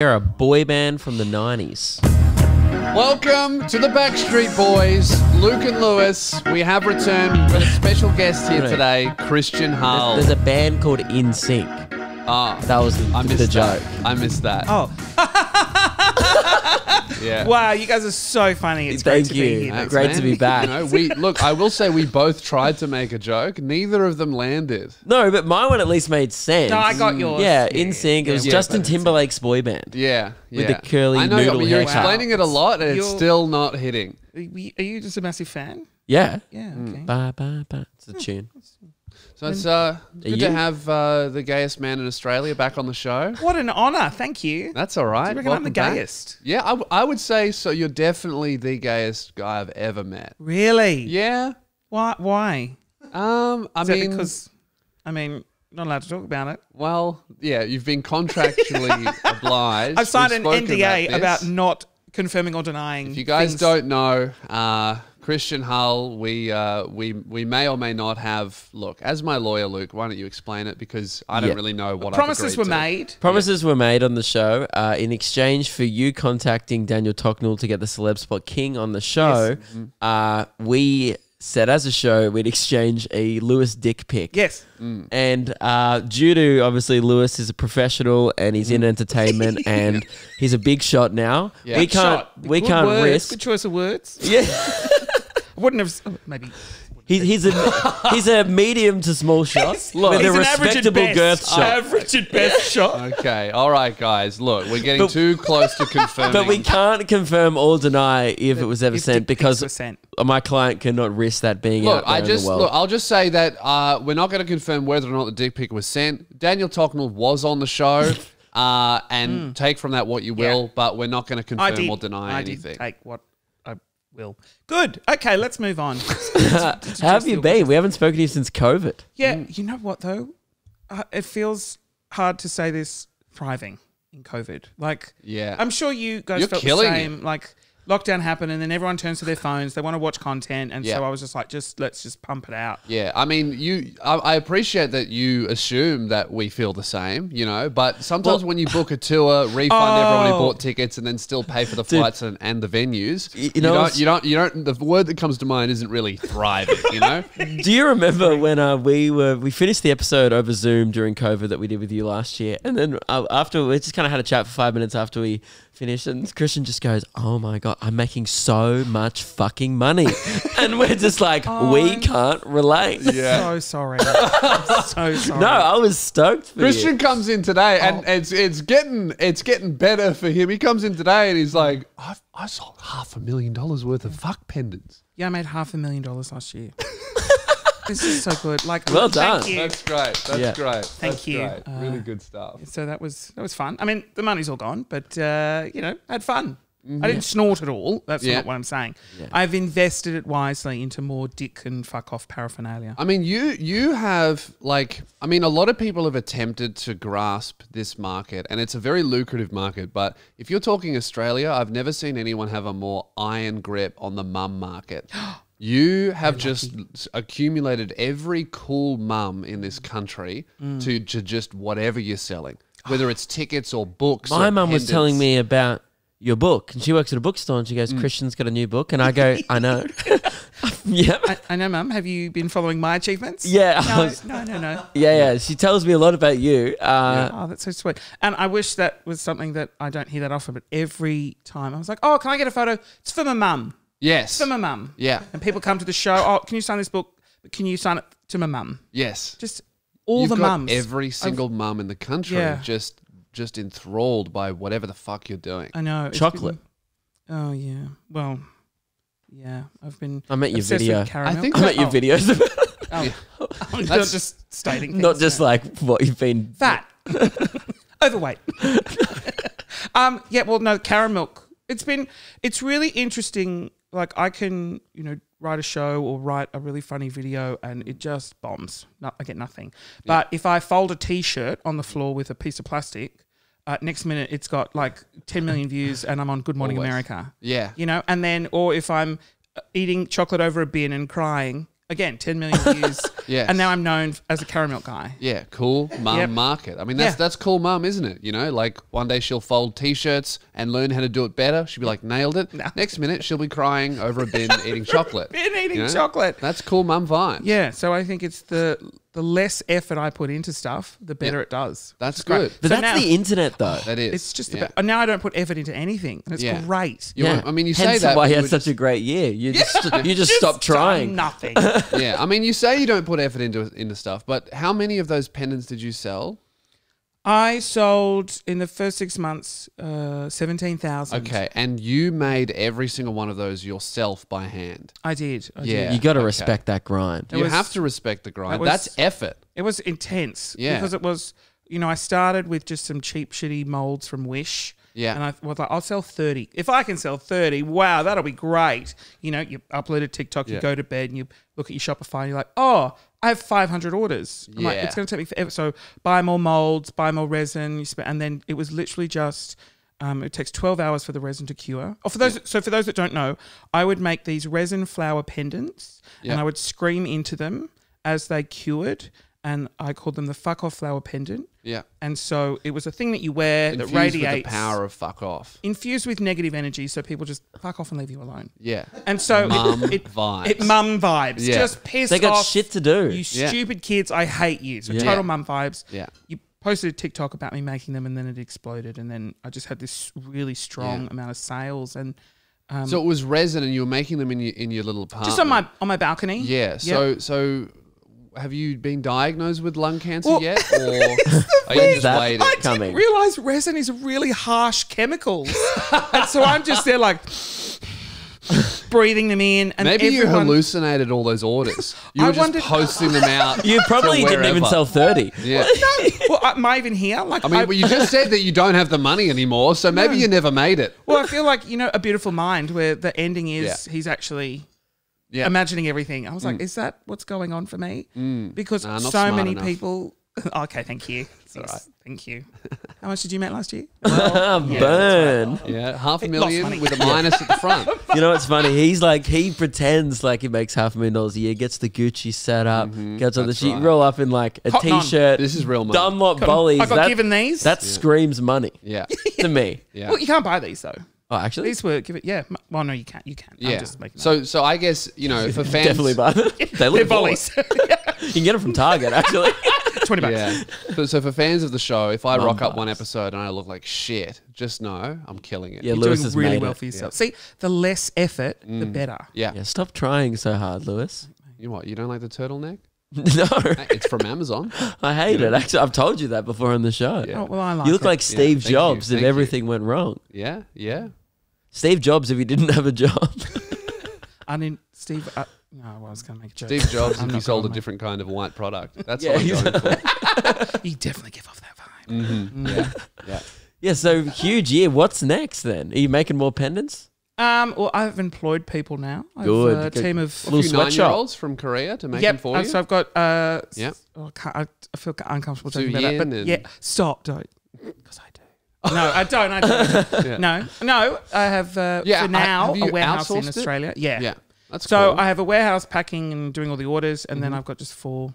They're a boy band from the 90s. Welcome to the Backstreet Boys, Luke and Lewis. We have returned. We've a special guest here today, Christian Hull. There's a band called NSYNC. Ah, That was the, I the missed joke. that. I missed that. Oh, yeah. wow, you guys are so funny. It's Thank great to be here. Thanks, great man. to be back. You know, we look. I will say we both tried to make a joke. Neither of them landed. No, but my one at least made sense. No, I got yours. Yeah, NSYNC. It was Yeah, Justin Timberlake's boy band. Yeah, yeah. With the curly I know. noodle but you're haircut. explaining it a lot, and it's You're- still not hitting. Are you just a massive fan? Yeah. Yeah. Hmm. Okay. Ba, ba, ba. It's a tune. So it's uh, good to have uh, the gayest man in Australia back on the show. What an honor. Thank you. That's all right. Do you reckon I'm the Welcome back. gayest? Yeah, I, w- I would say so. You're definitely the gayest guy I've ever met. Really? Yeah. Why? Why? Um. I Is mean, because I mean, not allowed to talk about it. well, yeah. You've been contractually obliged. I've signed We've an NDA about, this. not confirming or denying. If you guys things. don't know, uh, Christian Hull, we uh, we we may or may not have. Look, as my lawyer, Luke, why don't you explain it because I don't Yeah. really know what I've promises were to. made. Promises were made on the show uh, in exchange for you contacting Daniel Tocknell to get the Celeb Spot King on the show. Mm-hmm. Uh, we said as a show we'd exchange a Lewis dick pic. Yes. And uh, due to obviously Lewis is a professional and he's in entertainment and he's a big shot now, Yeah. we Big can't Shot. we Good can't words, risk. Good choice of words. Yeah, I wouldn't have. oh, maybe. he, he's a he's a medium to small shot with He's a an average at respectable best. girth shot. Average at best shot. Okay, all right, guys. Look, we're getting But- too close to confirming. But we can't confirm or deny if it was ever If sent dick pics because sent. my client cannot risk that being Look, out there I in just the world. look. I'll just say that uh, we're not going to confirm whether or not the dick pic was sent. Daniel Tocknell was on the show, uh, and take from that what you will. Hmm. Yeah. But we're not going to confirm I did. or deny I anything. did take what I will. Good. Okay, let's move on. How have you been? We haven't spoken to you since COVID. Yeah, Mm. you know what though? Uh, it feels hard to say this thriving in COVID. Like, Yeah. I'm sure you guys You're felt the killing same. Like, lockdown happened, and then everyone turns to their phones. They want to watch content, and Yeah. so I was just like, just let's just pump it out. Yeah, I mean, you. I, I appreciate that you assume that we feel the same, you know. But sometimes when you book a tour, refund everyone who Oh. bought tickets, and then still pay for the flights and, and the venues, Y- you you, know, don't, it's- you don't. You don't. The word that comes to mind isn't really thriving, you know. Do you remember when uh, we were we finished the episode over Zoom during COVID that we did with you last year, and then uh, after we just kind of had a chat for five minutes after we finished, and Christian just goes, "Oh my god, I'm making so much fucking money," and we're just like, oh, we can't relate. So sorry. I'm so sorry. No, I was stoked for Christian you. comes in today, Oh. and it's it's getting it's getting better for him. He comes in today, and he's like, I've, I sold half a million dollars worth of fuck pendants. Yeah, I made half a million dollars last year. this is so good. Like, Well thank done. you. That's great. That's Yeah. great. Thank That's you. great. Uh, really good stuff. So that was that was fun. I mean, the money's all gone, but uh, you know, had fun. Mm-hmm. I didn't snort it all. That's Yeah. not what I'm saying. I've invested it wisely into more dick and fuck off paraphernalia. I mean, you you have like, I mean, a lot of people have attempted to grasp this market, and it's a very lucrative market. But if you're talking Australia, I've never seen anyone have a more iron grip on the mum market. You have just s- accumulated every cool mum in this country Mm. to, to just whatever you're selling, whether it's tickets or books. My or mum was telling me about your book, and she works at a bookstore, and she goes, "Christian's got a new book," and I go, "I know." yeah, I, I know, Mum. Have you been following my achievements? Yeah, No, was- no, no, no. yeah, yeah. She tells me a lot about you. Uh, Oh, that's so sweet. And I wish that was something that I don't hear that often, but every time I was like, oh, can I get a photo? It's for my mum. Yes. For my mum. Yeah. And people come to the show, oh, can you sign this book? But can you sign it to my mum? Yes. Just all You've the got mums. Every single mum in the country Yeah. just just enthralled by whatever the fuck you're doing. I know. Chocolate. been- oh, yeah. Well, yeah. I've been. I met your obsessed video. I think I met your Oh, videos, Oh, I'm not That's- just stating things. not just no. like what you've been. fat, overweight. um, yeah, well, no, caramel. milk. It's been, it's really interesting. Like, I can, you know, write a show or write a really funny video, and it just bombs. No, I get nothing. But if I fold a T-shirt on the floor with a piece of plastic, uh, next minute it's got like 10 million views, and I'm on Good Morning Always. America. Yeah. You know, and then, or if I'm uh, eating chocolate over a bin and crying, again, 10 million views. yeah. And now I'm known as a caramel guy. Yeah, cool mum Yep. market. I mean, that's Yeah. that's cool mum, isn't it? You know, like one day she'll fold t-shirts and learn how to do it better. She'll be like, nailed it. No. Next minute, she'll be crying over a bin eating chocolate. Been eating chocolate. That's cool mum vibes. Yeah, so I think it's the the less effort I put into stuff, the better Yeah. it does. That's It's great. good. But So that's now- the internet, though. That is. It's just yeah. about, now I don't put effort into anything, and it's Yeah. great. You want- I mean, you say Hence that, why but you you had such just- a great year. You just you just, Just stopped done trying. Nothing. yeah, I mean, you say you don't put effort into into stuff, but how many of those pendants did you sell? I sold in the first six months uh, seventeen thousand. Okay, and you made every single one of those yourself by hand. I did. I Yeah. did. You got to Okay. respect that grind. It you was- have to respect the grind. was- That's effort. It was intense. Yeah. Because it was, you know, I started with just some cheap, shitty molds from Wish. Yeah. And I was like, I'll sell 30. If I can sell 30, wow, that'll be great. You know, you upload a TikTok, you Yeah. go to bed and you look at your Shopify and you're like, oh, I have 500 orders. I'm like, Yeah. it's going to take me forever. So buy more molds, buy more resin. You spend, and then it was literally just, um, it takes 12 hours for the resin to cure. Or for those, so for those that don't know, I would make these resin flower pendants Yeah. and I would scream into them as they cured. And I called them the fuck off flower pendant. Yeah. And so it was a thing that you wear Infused that radiates, with the power of fuck off. infused with negative energy, so people just fuck off and leave you alone. Yeah. And so Mum it, it, vibes. it mum vibes, Yeah. just pissed They got off. shit to do. You Yeah. stupid kids, I hate you. So Yeah. total mum vibes. Yeah. You posted a TikTok about me making them, and then it exploded, and then I just had this really strong Yeah. amount of sales, and um, So it was resin, and you were making them in your in your little apartment. just on my on my balcony. Yeah. So so, have you been diagnosed with lung cancer Well, yet, or are you just waiting? I coming. didn't realize resin is a really harsh chemicals, and so I'm just there like breathing them in, and Maybe you hallucinated all those orders. You I were just wondered- posting them out. You probably to didn't even sell 30. Yeah. well, am I even here? Like, I mean, well, you just said that you don't have the money anymore, so maybe you never made it. well, I feel like you know, a beautiful mind, where the ending is Yeah. he's actually Yeah. imagining everything. I was like, mm. is that what's going on for me? Mm. Because Nah, not so smart many enough. people. Oh, okay, thank you. Yes, Thank you. How much did you make last year? Burn. Yeah, half a lost million money. with a minus at the front. You know what's funny? He's like he pretends like he makes half a million dollars a year, gets the Gucci set up, mm-hmm. gets on the that's sheet, right. roll up in like a Cotton on. t-shirt. This is real money. Dunlop Volleys. I got that, given these. that screams money Yeah, to me. yeah, well, you can't buy these though. Oh, actually, These were give it. Yeah. Well, no, you can't. You can. I'm yeah. just making So, so I guess you know for fans, definitely buy them. They They're look volleys. You can get them from Target, actually. Twenty bucks. Yeah. so, so for fans of the show, if I Mum rock up one vibes. episode and I look like shit, just know I'm killing it. Yeah, You're Lewis doing has really made well it. for yourself. See, the less effort, the mm. better. yeah. Yeah, stop trying so hard, Lewis. You what? You don't like the turtleneck? no, Hey, it's from Amazon. I hate it. Actually, I've told you that before on the show. Yeah. Oh, well, I like You look it. like Steve thank you, Jobs if thank you. everything went wrong. Yeah, yeah. Steve Jobs if he didn't have a job. I mean, Steve. Uh, no, well, I was going to make a joke. Steve Jobs, if he sold a different kind of white product. That's Yeah, what I'm going for. You definitely give off that vibe. Mm-hmm. Yeah, yeah. yeah, so huge year. What's next then? Are you making more pendants? Um, well, I've employed people now. I've Good, uh, a good. team of A Little few nine-year-olds from Korea to make them yep. for uh, you. So I've got. Uh, s- oh, I, I, I feel uncomfortable talking about that, but yeah, stop, don't, because I do. No, I don't. I don't. Yeah. No, no. I have uh, Yeah, for I- now have you a warehouse in outsourced it? Australia. Yeah. yeah, that's So cool. I have a warehouse packing and doing all the orders, and Mm-hmm. then I've got just four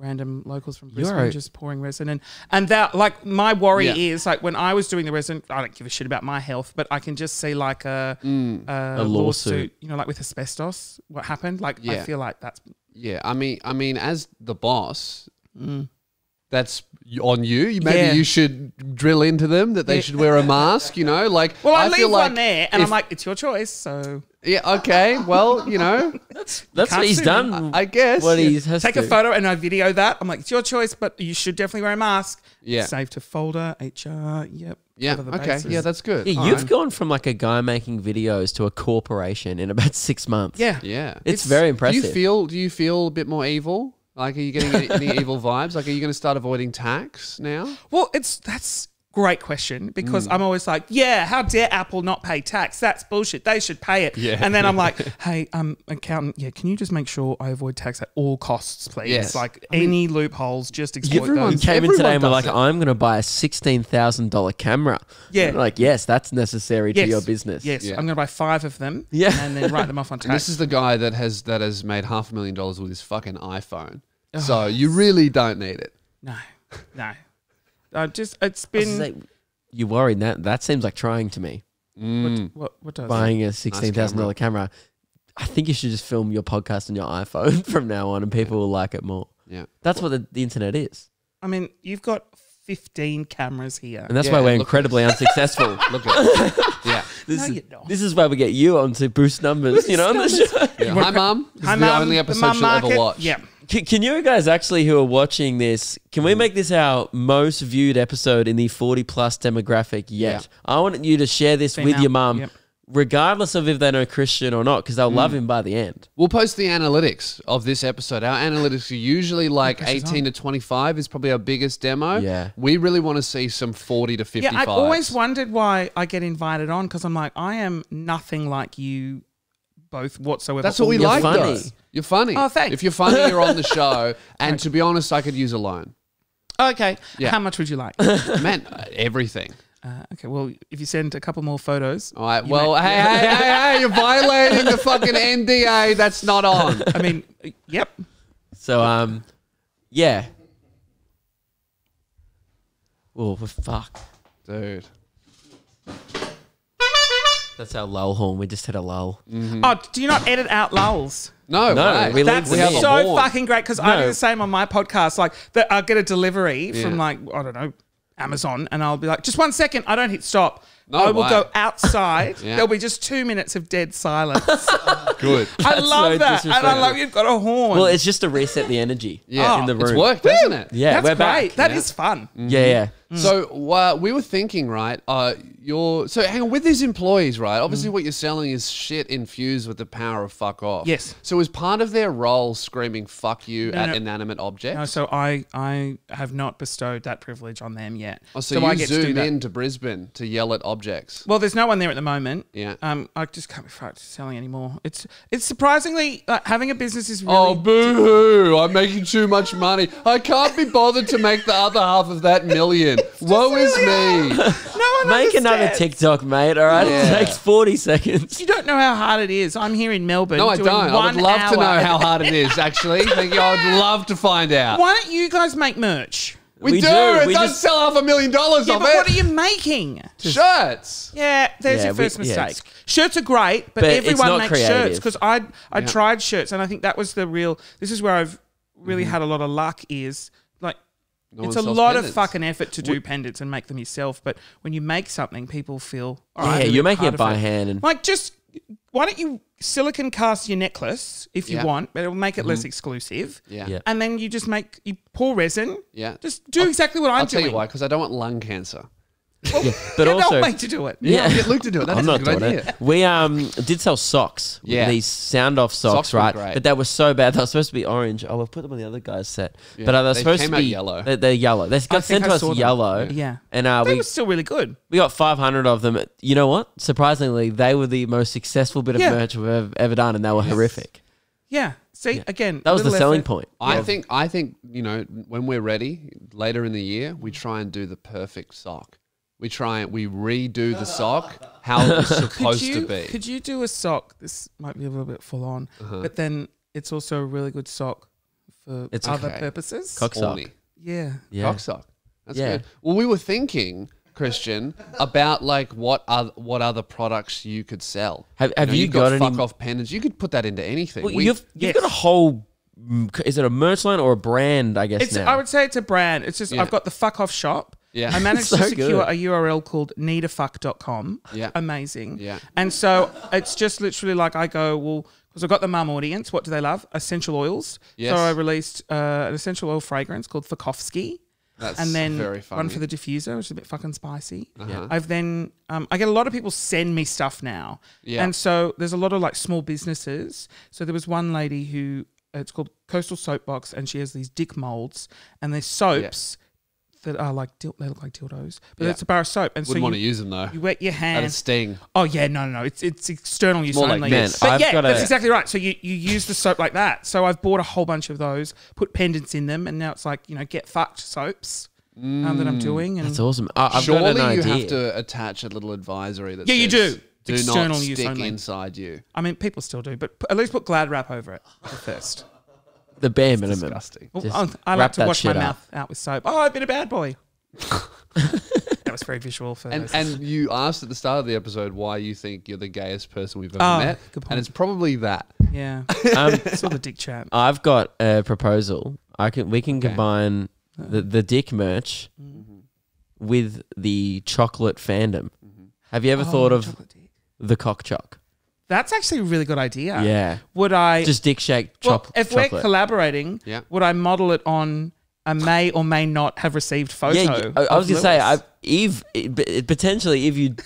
random locals from You're Brisbane a- just pouring resin and and that like my worry Yeah. is like when I was doing the resin, I don't give a shit about my health, but I can just see like a Mm. a, A lawsuit. lawsuit. you know, like with asbestos, what happened? Like I Yeah. feel like that's Yeah, I mean, I mean, as the boss, that's on you. You- Maybe. Yeah. you should drill into them that they Yeah. should wear a mask. You know, like well, I, feel leave like one there, and if- I'm like, it's your choice. So yeah, okay, well, you know, That's can't what he's done. I guess what he has take to. a photo and I video that. I'm like, it's your choice, but you should definitely wear a mask. Yeah. Save to folder, HR. Yep. Yeah, okay, bases. yeah, that's good. Yeah, All you've right. gone from like a guy making videos to a corporation in about six months. yeah. yeah. It's, It's- very Do impressive. you feel? Do you feel a bit more evil? Like, are you getting any, any evil vibes? Like, are you going to start avoiding tax now? Well, it's that's Great question because I'm always like, yeah, how dare Apple not pay tax? That's bullshit. They should pay it. Yeah. And then I'm like, hey, um, accountant, yeah, can you just make sure I avoid tax at all costs, please? Yes. Like any loopholes, just exploit everyone those. You came in today and were does like, it. I'm going to buy a $16,000 camera. Yeah. Like, yes, that's necessary Yes. to your business. Yes, Yeah. I'm going to buy five of them. Yeah. and then write them off on And this is the guy that has that has made half a million dollars with his fucking iPhone. So you really don't need it. no, no. I just it's been like, you worried that that seems like trying to me. Mm. what what does Buying a sixteen thousand dollar camera. I think you should just film your podcast on your iPhone from now on, and people will like it more. Yeah. That's what the, the internet is, I mean, you've got 15 cameras here. and that's Yeah, why we're look- incredibly unsuccessful. Look at Yeah. This, No, is, you this is why we get you on to boost numbers. You know, on the show. yeah. Hi, mum. This Hi, is the only episode she'll ever watch. Yeah. Can, can you guys actually who are watching this, can we make this our most viewed episode in the 40 plus demographic yet? I want you to share this with Female, your mum, yep. regardless of if they know Christian or not, because they'll love Mm. him by the end. We'll post the analytics of this episode. Our analytics are usually like pressure's 18 to 25 is probably our biggest demo. Yeah. We really want to see some 40 to 55. Yeah, I've always wondered why I get invited on because I'm like, I am nothing like you both whatsoever. That's what we You're like, funny. though. You're funny. Oh, thanks. If you're funny, you're on the show. And to be honest, I could use a loan. Okay. Yeah. How much would you like? Man, uh, everything. uh, okay. Well, if you send a couple more photos, All right. Well, hey, hey, hey, hey, you're violating the fucking NDA. That's not on. I mean, yep. So, um, yeah. Oh, fuck. Dude. That's our lull horn. We just had a lull. Mm-hmm. Oh, do you not edit out lulls? No, No, way. we leave That's them in. so horn. fucking great because I do No. the same on my podcast. Like, that I'll get a delivery from like I don't know Amazon, and I'll be like, just one second. I don't hit stop. No I will way. go outside. Yeah. There'll be just two minutes of dead silence. Good. I That's love so that, and I disrespectful. love you've got a horn. Well, it's just to reset the energy Yeah. in the oh. room. It's worked, hasn't it? Yeah, That's we're great. back. That Yeah. is fun. Yeah, yeah. Mm-hmm. So uh, we were thinking, right? Uh, you're so hang on with these employees, right? Obviously, what you're selling is shit infused with the power of fuck off. Yes. So is part of their role screaming "fuck you" No, at no. inanimate objects? No, so I I have not bestowed that privilege on them yet. oh, so, you I get to do zoom that. in to Brisbane to yell at objects. Well, there's no one there at the moment. Yeah. Um, I just can't be fucked selling anymore. It's it's surprisingly like, having a business is really. Oh, boo hoo! I'm making too much money. I can't be bothered to make the other half of that million. Woe is me. no one Make another understands. TikTok, mate. All right, Yeah. it takes forty seconds. You don't know how hard it is. I'm here in Melbourne. No, I doing don't. I One would love to know how hard it is, actually. Thank you. I would love to find out. Why don't you guys make merch? We, We do. do. It We does just- sell half a million dollars Yeah, of but it. what are you making? Shirts. Yeah, there's Yeah, your we- first yeah, mistake. it's- shirts are great, but, But it's everyone not makes creative. shirts because I I Yeah. tried shirts and I think that was the real. This is where I've really Mm-hmm. had a lot of luck. Is like No it's a lot pendants. of fucking effort to do pendants and make them yourself, but when you make something, people feel oh, all right, Yeah, I'm you're making it of by hand, and Like, just why don't you silicon cast your necklace if you Yeah. want, but it'll make it less mm-hmm. exclusive. Yeah. Yeah. And then you just make you pour resin. Yeah. Just do exactly what I'm I'll tell you why, because I don't want lung cancer. Yeah, but Get also old mate to do it. Yeah. Get Luke to do it. That's I'm a good doing idea. it. We um did sell socks. Yeah. These sound off socks, Socks were right? great. But they were so bad. They were supposed to be orange. Oh, we've put them on the other guy's set. Yeah. But uh, they're They supposed came to out be yellow. They're, they're yellow. They got think sent to us saw them. yellow. Yeah. And uh, They we were still really good. we got 500 of them. You know what? Surprisingly, they were the most successful bit of Yeah. merch we've ever, ever done, and they were horrific. Yeah. See, again, That was the little selling effort. point. I Yeah. think I think you know when we're ready later in the year, we try and do the perfect sock. We try and we redo the sock how it was supposed you, to be. could you do a sock? This might be a little bit full on, Uh-huh. but then it's also a really good sock for It's other okay. purposes. Cock sock. Yeah. Yeah. Cock sock. That's Yeah. good. Well, we were thinking, Christian, about like what other what other products you could sell. Have- have you you've got got, any- fuck off pendants? You could put that into anything. Well, We- you've you've Yes. got a whole. mm, Is it a merch line or a brand? I guess It's, now. I would say it's a brand. It's just Yeah. I've got the fuck off shop. Yeah. I managed So to secure good. a URL called needafuck.com. Yeah. Amazing. Yeah. And so it's just literally like I go, well, because I've got the mum audience. What do they love? Essential oils. Yes. So I released uh, an essential oil fragrance called Fukovsky. That's and then very one for the diffuser, which is a bit fucking spicy. Uh-huh. I've then um, I get a lot of people send me stuff now, Yeah. and so there's a lot of like small businesses. So there was one lady who it's called Coastal Soapbox, and she has these dick molds, and they're soaps. That are like dil- they look like dildos, but Yeah. it's a bar of soap, and so Wouldn't you, want to use them though. you wet your At a hands. sting. Oh yeah, no, no, no. It's it's external use more like only. this. but Man, I've yeah, got that's a- exactly right. So you, you use the soap like that. So I've bought a whole bunch of those, put pendants in them, and now it's like you know get fucked soaps um, that I'm doing. And That's awesome. I, I've Surely got an you idea. have to attach a little advisory that Yeah, you says, do. Do External not use stick only." inside you. I mean, people still do, but p- at least put Glad wrap over it for first. The bare minimum. Disgusting. Well, Just I- I wrap like to that wash my shit up. mouth out with soap. Oh, I've been a bad boy. that was very visual for And those. and you asked at the start of the episode why you think you're the gayest person we've ever Oh, met, good point. and it's probably that. yeah, Um, saw the dick chat. I've got a proposal. I can we can Okay. combine the the dick merch Mm-hmm. with the chocolate fandom. Mm-hmm. Have you ever Oh, thought of chocolate dick. the cock choc? That's actually a really good idea. Yeah, Would I just dick shake Well, chop- if we're chocolate. collaborating, Yeah. would I model it on a may or may not have received photo? yeah, I, I of was gonna say, I, Lewis? It- it- potentially, if you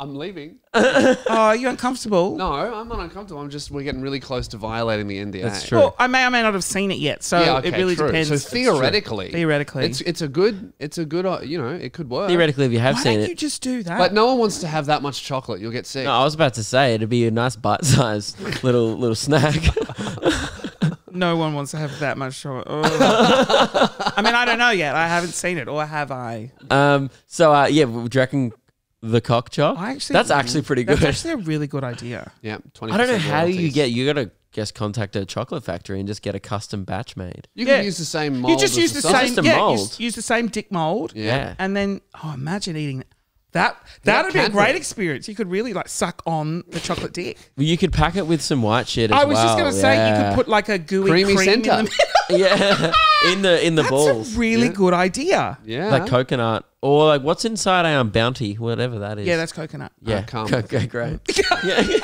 I'm leaving. oh, are you uncomfortable? No, I'm not uncomfortable. I'm just we're getting really close to violating the NDA. That's true. Well, I may or may not have seen it yet, so Yeah, okay, it really true. depends. So theoretically, theoretically, it's it's a good it's a good uh, you know it could work. theoretically, if you have why seen don't it, you just do that? but no one wants to have that much chocolate. You'll get sick. no, I was about to say it'd be a nice bite-sized little little snack. no one wants to have that much. chocolate. Oh. I mean, I don't know yet. I haven't seen it, or have I? um, so uh, yeah, would you reckon the cock choc? I actually That's actually pretty good. That's actually a really good idea. Yeah, twenty. I don't know how you get. You gotta just contact a chocolate factory and just get a custom batch made. You Yeah. can use the same mold. You just as use the sauce. same, Just a yeah, mold. use, use the same dick mold, Yeah. Yeah. and then oh, imagine eating that. Yeah, That'd be a great experience. You could really like suck on the chocolate dick. Well, you could pack it with some white shit as I was well. just gonna say you yeah. could put like a gooey Creamy cream in centre. the middle. yeah in the in the That's balls, a really Yeah. good idea. Yeah, like coconut or like what's inside a um, bounty, whatever that is. Yeah, that's coconut. yeah. cum. Okay, great. yeah,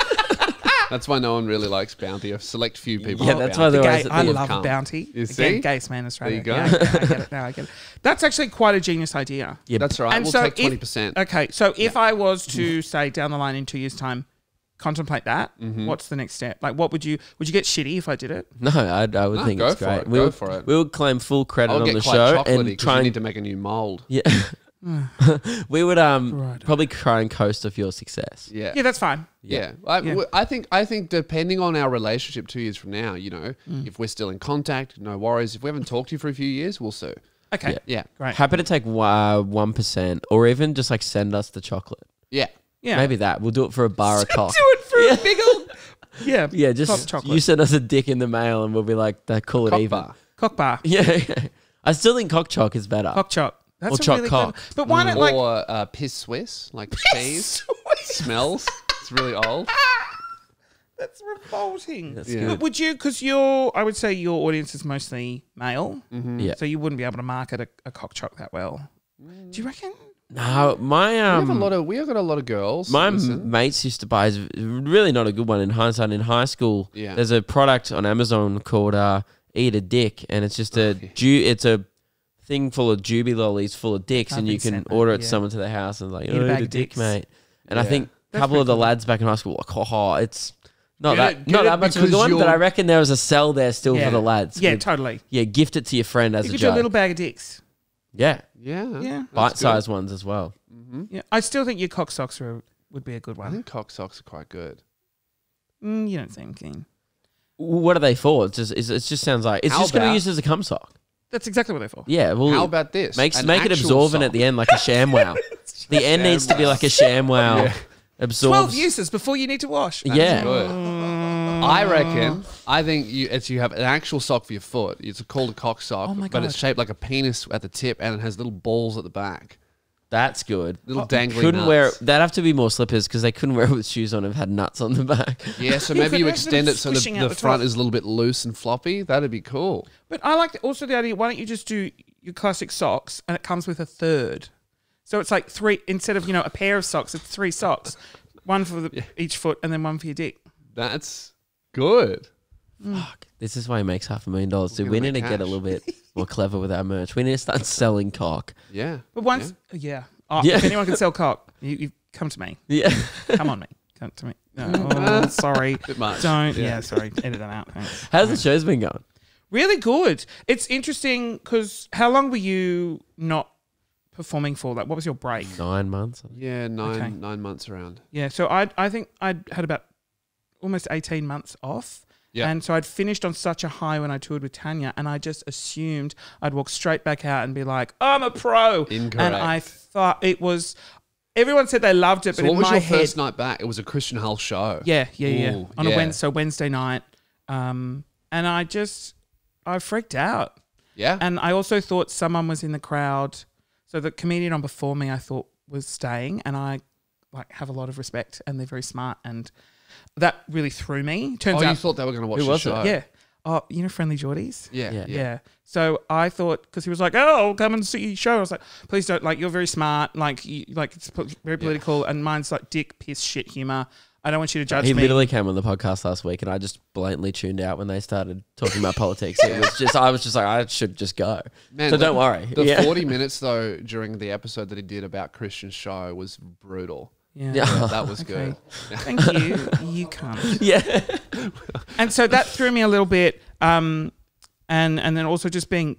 that's why no one really likes Bounty. A select few people. Yeah, like that's why Bounty. they're Gay, always at I the love cum. bounty. You Again, see? gays man Australia. There you go. yeah, I get it now. I get it. That's actually quite a genius idea. yeah. That's right. And we'll so take twenty percent. Okay, so if I was to say down the line in two years' time, contemplate that. Mm-hmm. What's the next step? Like, what would you would you get shitty if I did it? No, I'd, I would No, think go it's for great. it, We go would, for it. We would claim full credit I'll on get the quite show chocolatey and because try you and need to make a new mold. yeah. we would um Right. probably try and coast off your success. Yeah. Yeah, that's fine. Yeah, I, Yeah. w- I think I think depending on our relationship two years from now, you know, Mm. if we're still in contact, no worries. If we haven't talked to you for a few years, we'll sue. Okay, Yeah. Yeah, great. Happy to take one percent, or even just like send us the chocolate. yeah. yeah, Maybe that we'll do it for a bar of do it for a big old yeah Yeah, just chocolate you send us a dick in the mail, and we'll be like, "That call it Cock even." bar. cock bar Yeah, I still think cock choc is better. cock choc. That's Or a really cock. good. But why not like or uh, piss Swiss, like cheese smells. It's really old. That's revolting. That's Yeah. But would you? Because your, I would say your audience is mostly male, Yeah. so you wouldn't be able to market a, a cock choc that well. Do you reckon? No, my We have a um, lot of we have got a lot of girls. my listen. mates used to buy. Is really not a good one in hindsight. In high school, Yeah. there's a product on Amazon called uh, "Eat a Dick," and it's just a yeah. ju- It's a thing full of jubie lollies full of dicks, I've and you can sent order it to yeah. someone to their house and like, Eat a oh, bag a of dick, dicks. mate. And I think a couple of the cool. lads back in high school were like, oh, it's not Get that it- not that much of a good one, but I reckon there was a sell there still Yeah. for the lads. Yeah, With- totally. yeah, gift it to your friend as You a could do a little bag of dicks. yeah, yeah, Yeah. bite-sized ones as well. good. Mhm. Yeah, I still think your cock socks are, would be a good one. I think cock socks are quite good. Mm, you don't seem keen. What are they for? It's just, it's, it just sounds like it's How just going to be used as a cum sock. That's exactly what they're for. Yeah, well, How about this? makes An make it actual absorbent sock. at the end like a sham wow. the end needs to be like a sham wow. Yeah. Absorbs. Twelve uses before you need to wash. Yeah. Good. Mm. I reckon. I think you it's you have an actual sock for your foot. It's called a cock sock, Oh my but it's God. shaped like a penis at the tip and it has little balls at the back. That's good. Little dangly Couldn't nuts. wear that'd have to be more slippers because they couldn't wear it with shoes on. Have had nuts on the back. Yeah, so maybe you extend it so the, squishing out the the front top. is a little bit loose and floppy. That'd be cool. But I like also the idea. Why don't you just do your classic socks and it comes with a third? So it's like three instead of you know a pair of socks. It's three socks, one for the, each foot and then one for your dick. That's good. Fuck. This is why he makes half a million dollars. Dude, We're we gonna need to get a little bit more clever with our merch. We need to start selling cock. Yeah. But once, yeah, Oh, Yeah. if anyone can sell cock, you, you come to me. Yeah. Come on me. Come to me. No, oh, sorry. Bit much. Don't. Yeah. Yeah. sorry. Edit that out. Thanks. How's the show's been going? Really good. It's interesting because how long were you not performing for? Like, what was your break? Nine months. Yeah, nine Okay. nine months around. Yeah, so I I think I'd had about almost 18 months off. Yeah. And so I'd finished on such a high when I toured with Tanya, and I just assumed I'd walk straight back out and be like, I'm a pro. Incorrect. And I thought it was, everyone said they loved it, So but what in was my your head, first night back? It was a Christian Hull show. yeah, yeah, yeah. Ooh, on yeah. a Wednesday, so Wednesday night. Um, and I just, I freaked out. Yeah. And I also thought someone was in the crowd. So the comedian on before me, I thought was staying, and I like have a lot of respect, and they're very smart, and that really threw me. Turns oh, you thought they were going to watch Who the was it? yeah. Oh, you know, Friendlyjordies. Yeah. Yeah. Yeah. Yeah. So I thought because he was like, "Oh, come and see your show." I was like, "Please don't." Like, you're very smart. Like, you, like it's very political, and mine's like dick piss shit humor. I don't want you to judge He me. literally came on the podcast last week, and I just blatantly tuned out when they started talking about politics. It was just, I was just like, I should just go. Man, so the- don't worry. The yeah. 40 minutes though during the episode that he did about Christian's show was brutal. Yeah. Yeah. That was good. Thank you. You can't. yeah. And so that threw me a little bit. Um, and and then also just being,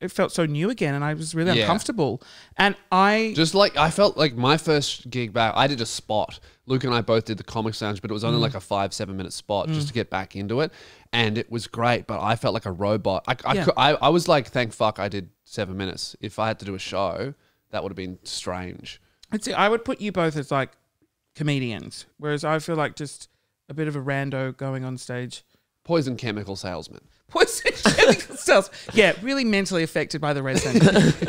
it felt so new again, and I was really Yeah. uncomfortable. And I Just like I felt like my first gig back, I did a spot. Luke and I both did the comic lounge, but it was only like a five seven minute spot just to get back into it, and it was great. But I felt like a robot. I I, Yeah. cou- I, I was like, thank fuck I did seven minutes. If I had to do a show, that would have been strange. I'd say I would put you both as like comedians, whereas I feel like just a bit of a rando going on stage. Poison chemical salesman. Poison chemical salesman. Yeah, really mentally affected by the resin.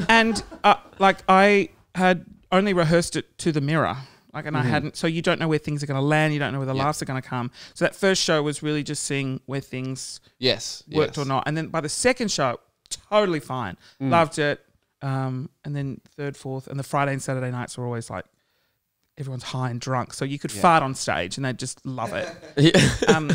and uh, like I had only rehearsed it to the mirror. Like, and I hadn't, so you don't know where things are going to land. You don't know where the Yeah. laughs are going to come. So that first show was really just seeing where things Yes, worked yes. or not. And then by the second show, totally fine. Loved it. Um, and then third, fourth, and the Friday and Saturday nights were always like everyone's high and drunk, so you could fart on stage and they'd just love it. Um,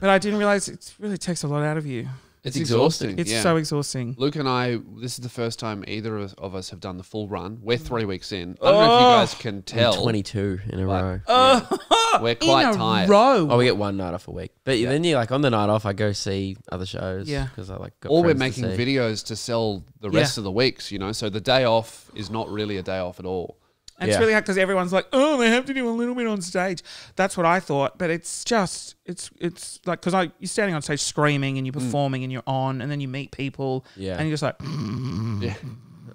but I didn't realize it really takes a lot out of you. It's, It's exhausting. exhausting. It's yeah. so exhausting. Luke and I, this is the first time either of us, of us have done the full run. We're mm. three weeks in. I don't know if you guys can tell. 22 in a row. Oh, We're quite in a tired. row. Oh, we get one night off a week. But then you're like on the night off, I go see other shows. Yeah. Because I like. got Or we're friends to making videos to sell the Yeah. rest of the weeks, you know. So the day off is not really a day off at all. And it's really hard because everyone's like, oh, they have to do a little bit on stage. That's what I thought, but it's just, it's it's like because I you're standing on stage screaming and you're mm. performing and you're on, and then you meet people, Yeah. and you're just like, Yeah.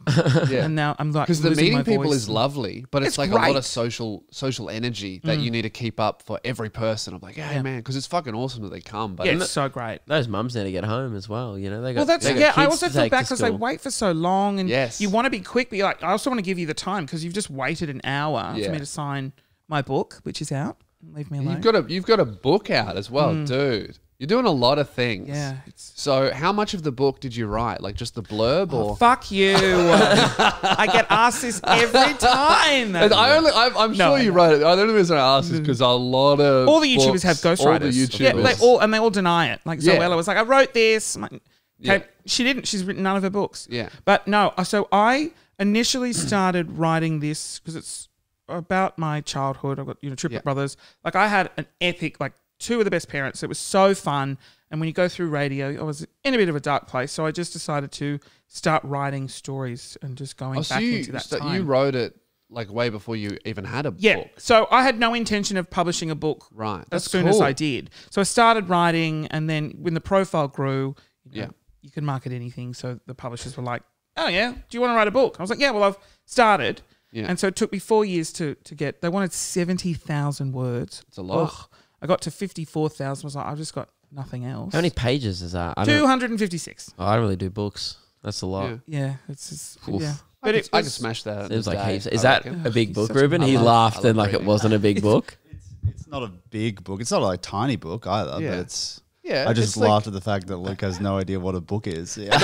yeah. and now I'm like, Because the meeting my people is lovely, but it's, It's like a lot of social social energy that you mm. need to keep up for every person. I'm like, hey Yeah. man, because it's fucking awesome that they come. But yeah, it's- it's so great. Those mums need to get home as well. You know, they got. Well, that's they got yeah. I also feel bad because they wait for so long, and Yes. you want to be quick, but you're like, I also want to give you the time because you've just waited an hour Yeah. for me to sign my book, which is out. Leave me alone. you've got a you've got a book out as well, mm. dude. You're doing a lot of things. Mm. yeah, So how much of the book did you write? Like just the blurb or? fuck you. I get asked this every time. And I only, I'm, I'm No, sure you wrote it. The only reason I asked is because a lot of all the YouTubers books- have ghostwriters. All the YouTubers. Yeah, they all and they all deny it. Like Yeah. Zoella was like, I wrote this. Like, okay, Yeah. she didn't. She's written none of her books. Yeah. But no, uh, so I initially started writing this because it's about my childhood. I've got, you know, triplet Yeah. brothers. Like I had an epic, like two of the best parents. It was so fun. And when you go through radio, I was in a bit of a dark place. So I just decided to start writing stories and just going Oh, so back you, into that so time. you wrote it like way before you even had a yeah. book. So I had no intention of publishing a book Right. as That's soon as. I did. So I started writing, and then when the profile grew, you know, Yeah. you can market anything. So the publishers were like, "Oh yeah, do you want to write a book?" I was like, "Yeah, well I've started." Yeah. And so it took me four years to to get. They wanted seventy thousand words. It's a lot. Ugh. I got to fifty four thousand. I was like, I've just got nothing else. How many pages is that? I don't, Two hundred and fifty six. oh, I don't really do books. That's a lot. Yeah. Yeah, it's just, Oof. yeah. I But could, it I was, could smash that. It was like day, heaps. I Is that reckon. a big book, such a- Ruben? I He love- laughed love and like it reading. wasn't a big book. It's it's not a big book. It's not like a tiny book either. Yeah. But it's. Yeah, I just it's like- laughed at the fact that Luke has no idea what a book is. Yeah.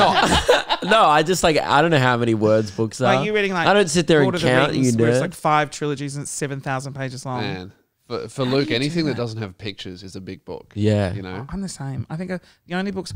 no, I just like I don't know how many words books are. Are you reading like I don't sit there and Lord of the count. You Rings, where nerd. it's like five trilogies and it's seven thousand pages long. Man, for, for Luke, anything that doesn't have pictures is a big book. yeah. You know? I'm the same. I think uh, the only books.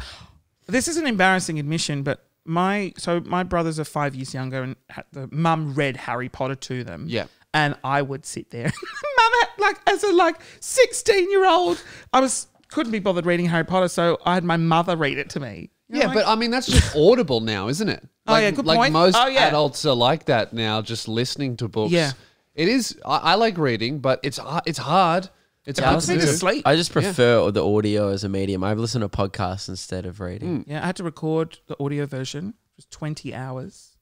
This is an embarrassing admission, but my so my brothers are five years younger, and ha- the mum read Harry Potter to them. Yeah. and I would sit there, mum, like as a like 16 year old, I was couldn't be bothered reading Harry Potter, so I had my mother read it to me. You know, Yeah, like- but I mean, that's just audible now, isn't it? Oh, Like, yeah, good like point. most Oh, yeah. adults are like that now, just listening to books. Yeah. It is. I, I like reading, but it's uh, it's hard. It's It hard puts to do. to sleep. I just prefer the audio as a medium. I listen to podcasts instead of reading. Mm. Yeah, I had to record the audio version. It was 20 hours.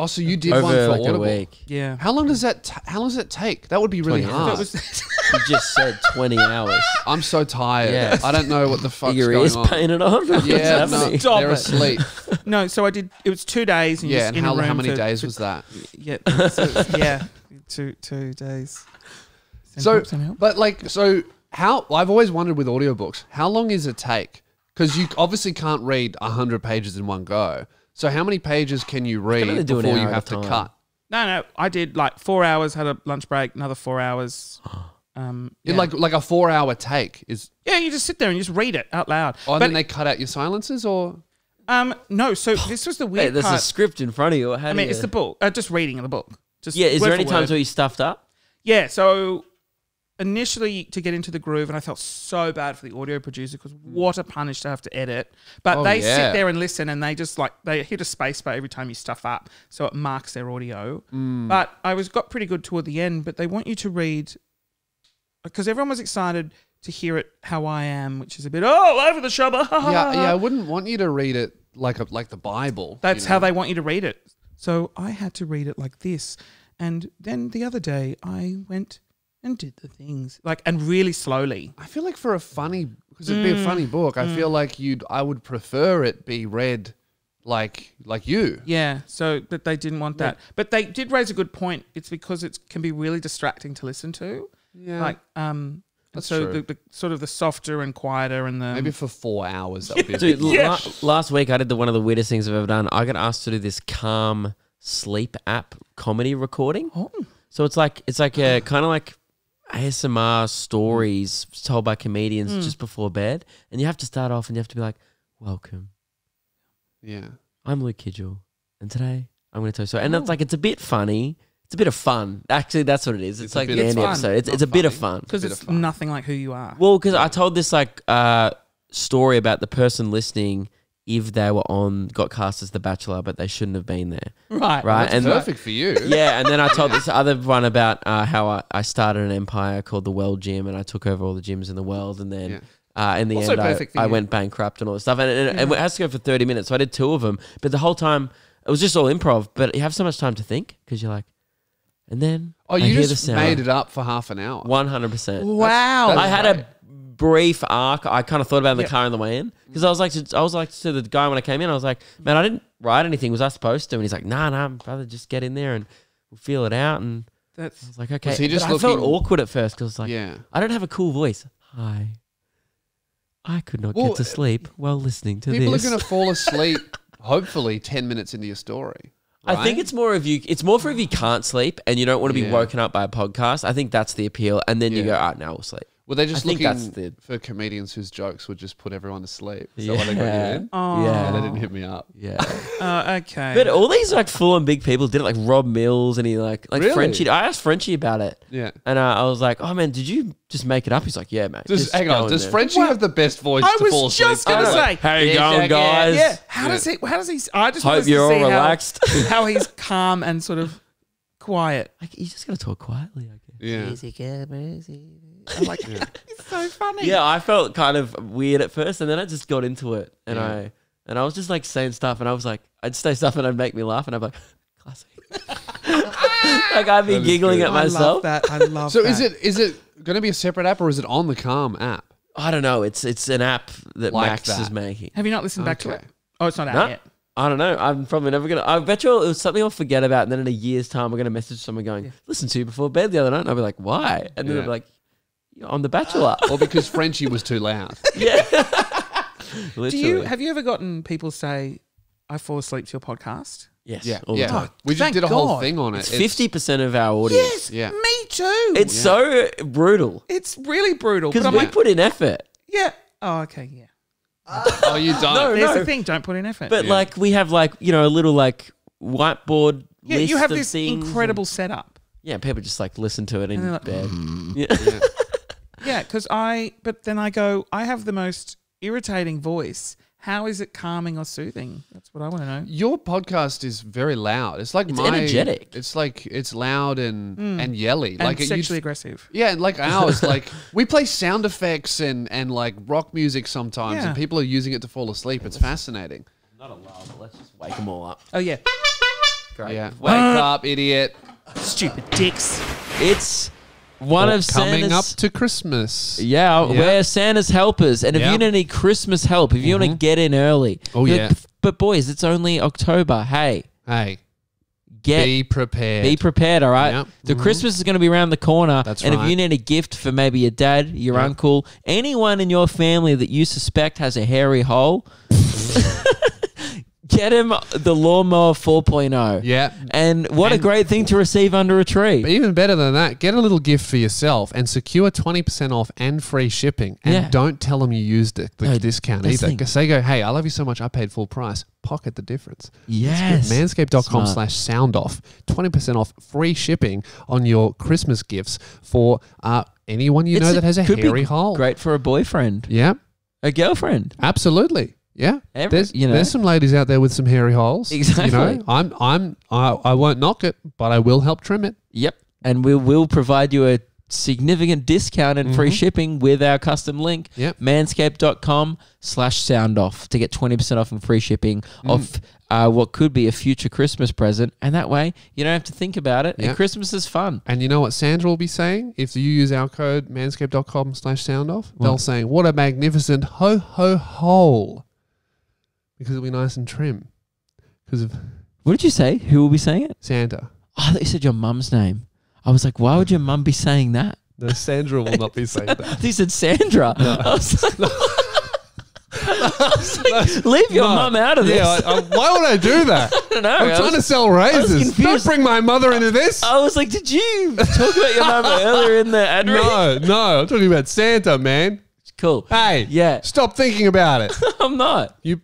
Oh, so you did Over one for like Audible. a week. Yeah. How long does that? T- how long does that take? That would be really 20 hard. hours. Was You just said 20 hours. I'm so tired. Yeah. I don't know what the fuck's Your going ears on. painted on? What's Yeah, no, happening? Stop they're it. asleep. no, so I did. It was two days. And yeah, just and in how, a room how many for- days for- was that? Yeah, so, yeah, two two days. Send So, help, send help. but like, so how? I've always wondered with audiobooks, how long is it take? Because you obviously can't read hundred pages in one go. So how many pages can you read before you have to cut? no, no, I did like four hours. Had a lunch break. Another four hours. Um, yeah. Like like a four hour take is. yeah, you just sit there and you just read it out loud. Oh, and but then they cut out your silences, or um, no. So this was the Hey, weird there's a script in front of you. How I mean, you- it's the book. Uh, just reading the book. Just yeah, is there any for times where you stuffed up? Yeah, so initially to get into the groove, and I felt so bad for the audio producer because what a punish to have to edit. But Oh, they yeah. sit there and listen, and they just like they hit a space bar every time you stuff up, so it marks their audio. Mm. But I was got pretty good toward the end. But they want you to read because everyone was excited to hear it how I am, which is a bit oh over the shoulder. yeah, yeah, I wouldn't want you to read it like a like the Bible. That's you how they want you to read it. So I had to read it like this. And then the other day I went and did the things like and really slowly. I feel like for a funny because it'd be Mm. a funny book. I feel like you'd I would prefer it be read like like you. Yeah, so but they didn't want that. But they did raise a good point. It's because it can be really distracting to listen to. Yeah. Like um That's so true. the, the sort of the softer and quieter and the Maybe for four hours that would be Dude, Yeah. la- last week I did the, one of the weirdest things I've ever done. I got asked to do this calm sleep app comedy recording. Oh. So it's like it's like a kind of like ASMR stories told by comedians Hmm. just before bed, and you have to start off and you have to be like, "Welcome, Yeah. I'm Luke Kidgell, and today I'm going to tell you." So, and Oh. it's like it's a bit funny. It's a bit of fun. Actually, that's what it is. It's, It's like bit the end episode. It's, Not it's a bit of fun. because bit it's fun. nothing like who you are. Well, because I told this like uh, story about the person listening if they were on got cast as the Bachelor, but they shouldn't have been there, right. right? That's and perfect for you. yeah, and then I told this other one about uh, how I, I started an empire called the World Gym, and I took over all the gyms in the world, and then. Yeah. Uh, in the Also end, I, I went bankrupt and all this stuff, and, and, and it has to go for thirty minutes. So I did two of them, but the whole time it was just all improv. But you have so much time to think because you're like, and then Oh, I you hear the just sound. made it up for half an hour. One hundred percent. Wow. that's- I had a brief arc. I kind of thought about it in the Yeah. car on the way in because I was like, to, I was like to the guy when I came in, I was like, man, I didn't write anything. Was I supposed to? And he's like, nah, nah, brother, just get in there and we'll feel it out. And I That's was like, okay. Was he just but I felt awkward at first because like, yeah. I don't have a cool voice. Hi. I could not Well, get to sleep while listening to People this. are going to fall asleep. hopefully, ten minutes into your story. I think it's more of you. It's more for if you can't sleep and you don't want to be Yeah. woken up by a podcast. I think that's the appeal. And then you Yeah. go, all right, now we'll sleep. Were they just I think looking that's the- for comedians whose jokes would just put everyone to sleep? Is that why they got you Yeah. in? oh, Yeah, they didn't hit me up. Yeah. Uh, okay. But all these like full on big people did it, like Rob Mills and he like like Really? Frenchie. I asked Frenchie about it, Yeah. and uh, I was like, "Oh man, did you just make it up?" He's like, "Yeah, man. Just, hang on. Does there." Frenchie Well, have the best voice I to was fall asleep? just gonna to? say, How you Yeah, going, guys? yeah. How Yeah. does he? How does he? I just Hope to you're all see how- relaxed. How, he's calm and sort of quiet. Like you just gotta talk quietly, I guess. Yeah. I'm like, it's so funny. Yeah, I felt kind of weird at first, and then I just got into it, and Yeah. I and I was just like saying stuff, and I was like, I'd say stuff, and I'd make me laugh, and I'd be like, classic. like I'd be That is giggling good. at I love myself. that. I love So that. is it is it going to be a separate app or is it on the Calm app? I don't know. It's it's an app that Like Max that. is making. Have you not listened back to it? Oh, it's not out No. yet. I don't know. I'm probably never gonna. I bet you it was something I'll forget about, and then in a year's time, I'm gonna message someone going, Yeah. "Listen to you before bed the other night," and I'll be like, "Why?" And then Yeah. they'll be like, "You're "On The Bachelor." Or because Frenchie was too loud? yeah. Do you have you ever gotten people say, "I fall asleep to your podcast"? Yes. Yeah, All the yeah. time. We just did a whole God. thing on it. It's fifty percent of our audience. Yes. Yeah. me too. It's so brutal it's really brutal. because we like, put in effort. yeah. Oh, okay, yeah. Oh, you don't. No, There's no. the thing. Don't put in effort. But Yeah. like we have like you know a little like whiteboard yeah, list you have of this incredible and- setup. yeah, people just like listen to it in And they're like, bed. Mm. Yeah. Yeah. Yeah, because I. But then I go. I have the most irritating voice, how is it calming or soothing? That's what I want to know. Your podcast is very loud. It's like It's my energetic. It's like it's loud and mm. and yelly. And like it- you'd- sexually aggressive. Yeah, and like ours, like we play sound effects and and like rock music sometimes, Yeah. and people are using it to fall asleep. It's fascinating. Not a lull, but let's just wake them all up. Oh yeah, Great. Yeah, wake up, idiot! stupid dicks. It's one of coming Santa's up to Christmas. Yeah, Yeah. we're Santa's helpers. And if Yeah. you need Christmas help, if you want to get in early. Oh, you're yeah. But boys, it's only October. Hey, Hey, get be prepared. be prepared, all right? Yep. The Mhm. Christmas is going to be around the corner. That's and right. if you need a gift for maybe your dad, your Yep. uncle, anyone in your family that you suspect has a hairy hole, get him the lawnmower 4.0. yeah. And what a great thing to receive under a tree. But even better than that, get a little gift for yourself and secure 20% off and free shipping. And Yeah. don't tell them you used the, the No, discount either. Because they go, hey, I love you so much, I paid full price. Pocket the difference. Yes. Manscaped.com slash sound off. 20% off free shipping on your Christmas gifts for uh, anyone you know It's that has a hairy hole. Great for a boyfriend, Yeah, a girlfriend. absolutely. Yeah, Every- there's you know. there's some ladies out there with some hairy holes. Exactly. You know, I'm I'm I, I won't knock it, but I will help trim it. Yep. And we will provide you a significant discount and free Mhm. shipping with our custom link. Yep. Manscaped.com slash sound off to get 20% off and free shipping Mm. of uh, what could be a future Christmas present. And that way you don't have to think about it. Yep. And Christmas is fun. And you know what Sandra will be saying? If you use our code manscaped.com slash sound off, they'll saying, What a magnificent ho ho hole. Because it'll be nice and trim. Because of What did you say? Who will be saying it? Santa. Oh, I thought you said your mum's name. I was like, why would your mum be saying that? No, Sandra will not be saying that. you said Sandra. I was like, I was like, leave your No. mum out of this. Yeah, I, I, why would I do that? I don't know. I'm I trying to sell razors. Don't confused. bring my mother into this. I was like, did you talk about your mum earlier in the ad? No, no, I'm talking about Santa, man. Cool. Hey, Yeah. stop thinking about it. I'm not. You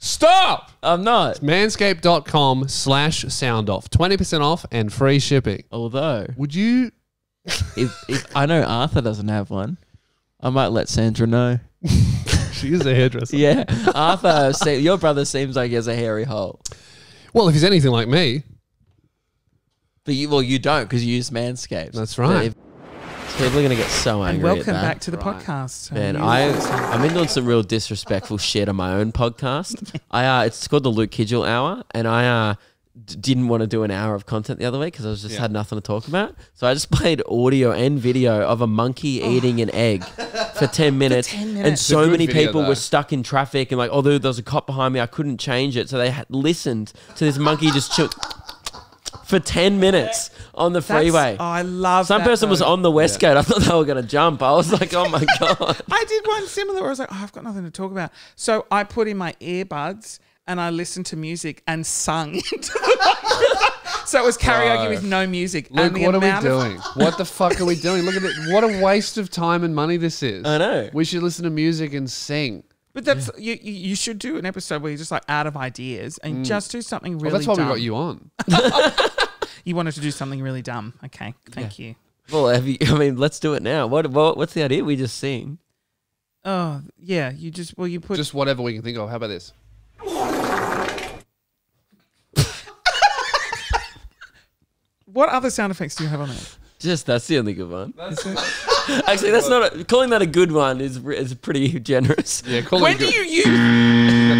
stop. I'm not. Manscaped.com slash sound off. 20% off and free shipping. Although, Would you if, if I know Arthur doesn't have one, I might let Sandra know. She is a hairdresser. Yeah, Arthur, se- your brother seems like he has a hairy hole, Well, if he's anything like me, but you well you don't because you use Manscaped. That's But right. if- people are gonna get so angry. And angry. welcome at that. back to the Right. podcast. Man, I I'm in doing some real disrespectful shit on my own podcast. I uh, it's called the Luke Kidgell Hour, and I uh d- didn't want to do an hour of content the other week because I was just Yeah. had nothing to talk about. So I just played audio and video of a monkey eating an egg for ten minutes, 10 and minutes. so It's a many video, people though. were stuck in traffic and like, although there was a cop behind me, I couldn't change it, so they had listened to this monkey just chill. For ten minutes on the That's- freeway, Oh, I love some that, person was though. on the west gate. I thought they were gonna jump. I was like, "Oh my god!" I did one similar where I was like, oh, I've got nothing to talk about. So I put in my earbuds and I listened to music and sung into the microphone. So it was karaoke Bro. with no music. Luke, and the what are we amount of- doing? what the fuck are we doing? Look at it. What a waste of time and money this is. I know. We should listen to music and sing. But that's you, you. You should do an episode where you're just like out of ideas and mm. just do something oh, really. Well, that's why dumb. we got you on. You wanted to do something really dumb. Okay, thank you. Well, have you? I mean, let's do it now. What? what what's the idea? We just sing. Oh yeah, you just well you put Just whatever we can think of. How about this? what other sound effects do you have on there? Just that's the only good one. Is it- Actually, that's not a, calling that a good one is is pretty generous. Yeah, call when it do good. you use?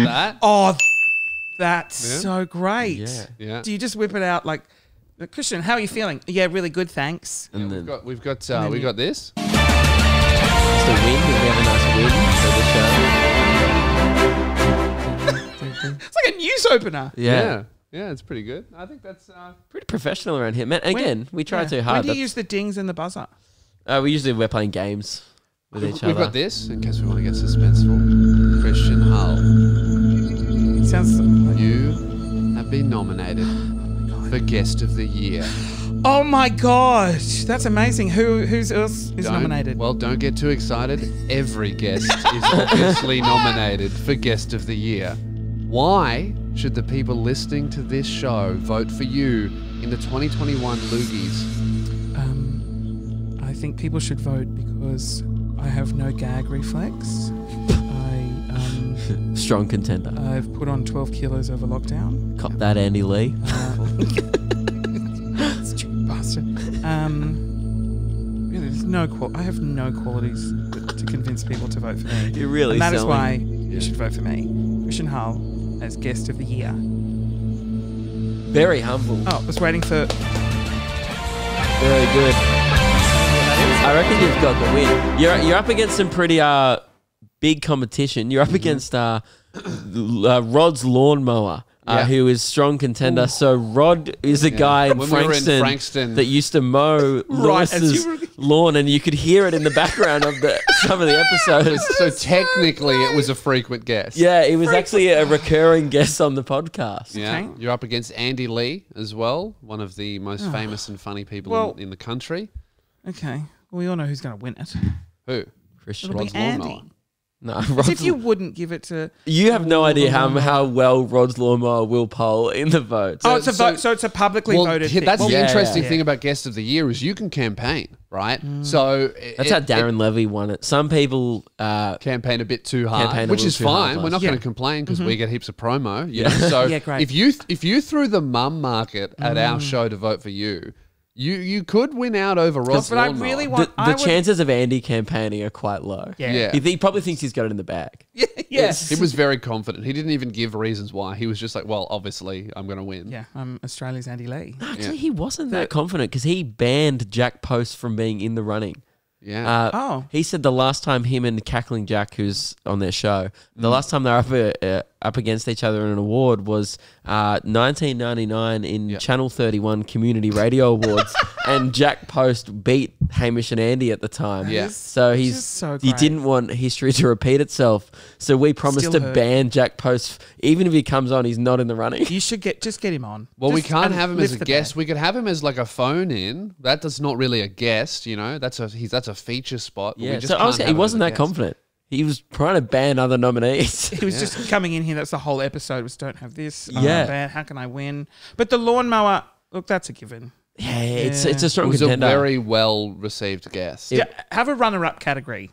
That? Oh, that's Yeah. so great. Yeah. Yeah. Do you just whip it out like, Christian? How are you feeling? Yeah, really good, thanks. And then We've got we've got uh, we you- got this. just a win. We have a nice win for the show. It's like a news opener. Yeah. Yeah, Yeah, it's pretty good. I think that's uh, pretty professional around here, man. Again, we try Yeah. too When do you use the dings and the buzzer? uh, we usually we're playing games with each other. we've got this in case we want to get suspenseful. Christian Hull, It sounds. Like, you have been nominated for guest of the year. oh my gosh, that's amazing. Who who's else is Don't- nominated? Well, don't get too excited. Every guest is obviously nominated for guest of the year. Why should the people listening to this show vote for you in the 2021 Loogies? Um, I think people should vote because I have no gag reflex. I um, Strong contender. I've put on 12 kilos over lockdown. Cop that, Andy Lee. Stupid bastard. Um, really, there's no qual- I have no qualities to convince people to vote for me. You're really and that is selling- why you should vote for me. Christian Hull as guest of the year. Very humble. Oh, I was waiting for. Very good. I reckon you've got the win. You're you're up against some pretty uh big competition. You're up against uh, uh Rod's lawnmower. Uh, Yeah. who is strong contender? So Rod is a guy in When we in Frankston, Frankston- that used to mow Right, as were- lawn, and you could hear it in the background of the some of the episodes. So technically, it was a frequent guest. Yeah, it was actually a recurring guest on the podcast. Yeah, Okay. you're up against Andy Lee as well, one of the most famous and funny people Well- in, in the country. Okay. Well, we all know who's going to win it. Who? Christian. It'll Rod's be Andy. lawnmower. No, As Rod's if you wouldn't give it to. You have no idea how how well Rod's lawnmower will poll in the votes. Oh, it's a so- vote. So it's a publicly Well, voted. yeah, thing. that's Well, the Yeah, interesting yeah. thing about guest of the year is you can campaign, right? Mm. So That's it- how Darren Levy won it. Some people, uh, it campaign a bit too hard, which is fine. We're not year. going to complain because we mm-hmm. get heaps of promo. You Yeah. know? So Yeah, great. if you if you threw the mum market at our mm. show to vote for you, you you could win out over Rod's but I lawnmower. really want. the I would- chances of Andy campaigning are quite low. Yeah. Yeah. He, he probably thinks he's got it in the bag. Yeah. yeah. He was very confident. He didn't even give reasons why. He was just like, "Well, obviously, I'm going to win." Yeah. I'm Australia's Andy Lee. Actually, he wasn't that confident because he banned Jack Post from being in the running. Yeah. Uh, Oh. He said the last time him and Cackling Jack, who's on their show, the Mm. last time they were up, uh, uh, up against each other in an award was uh, 1999 in Yeah. Channel 31 Community Radio Awards, and Jack Post beat Hamish and Andy at the time. Yeah. So he's so he great. didn't want history to repeat itself. So we promised Still to hurt. ban Jack Post, even if he comes on, he's not in the running. You should get just get him on. Well, we Just, can't have him as a lift the guest. ban. We could have him as like a phone in. That does not really a guest, you know. That's a he's that's a feature spot. but we Yeah. just So can't honestly, have he him wasn't a that guest. confident. He was trying to ban other nominees. He was just coming in here. That's the whole episode. Was don't have this. Oh, Yeah. bad. How can I win? But the lawnmower. Look, that's a given. Yeah, it's Yeah. it's a It strong was a contender. very well received guest. Yeah. Have a runner-up category.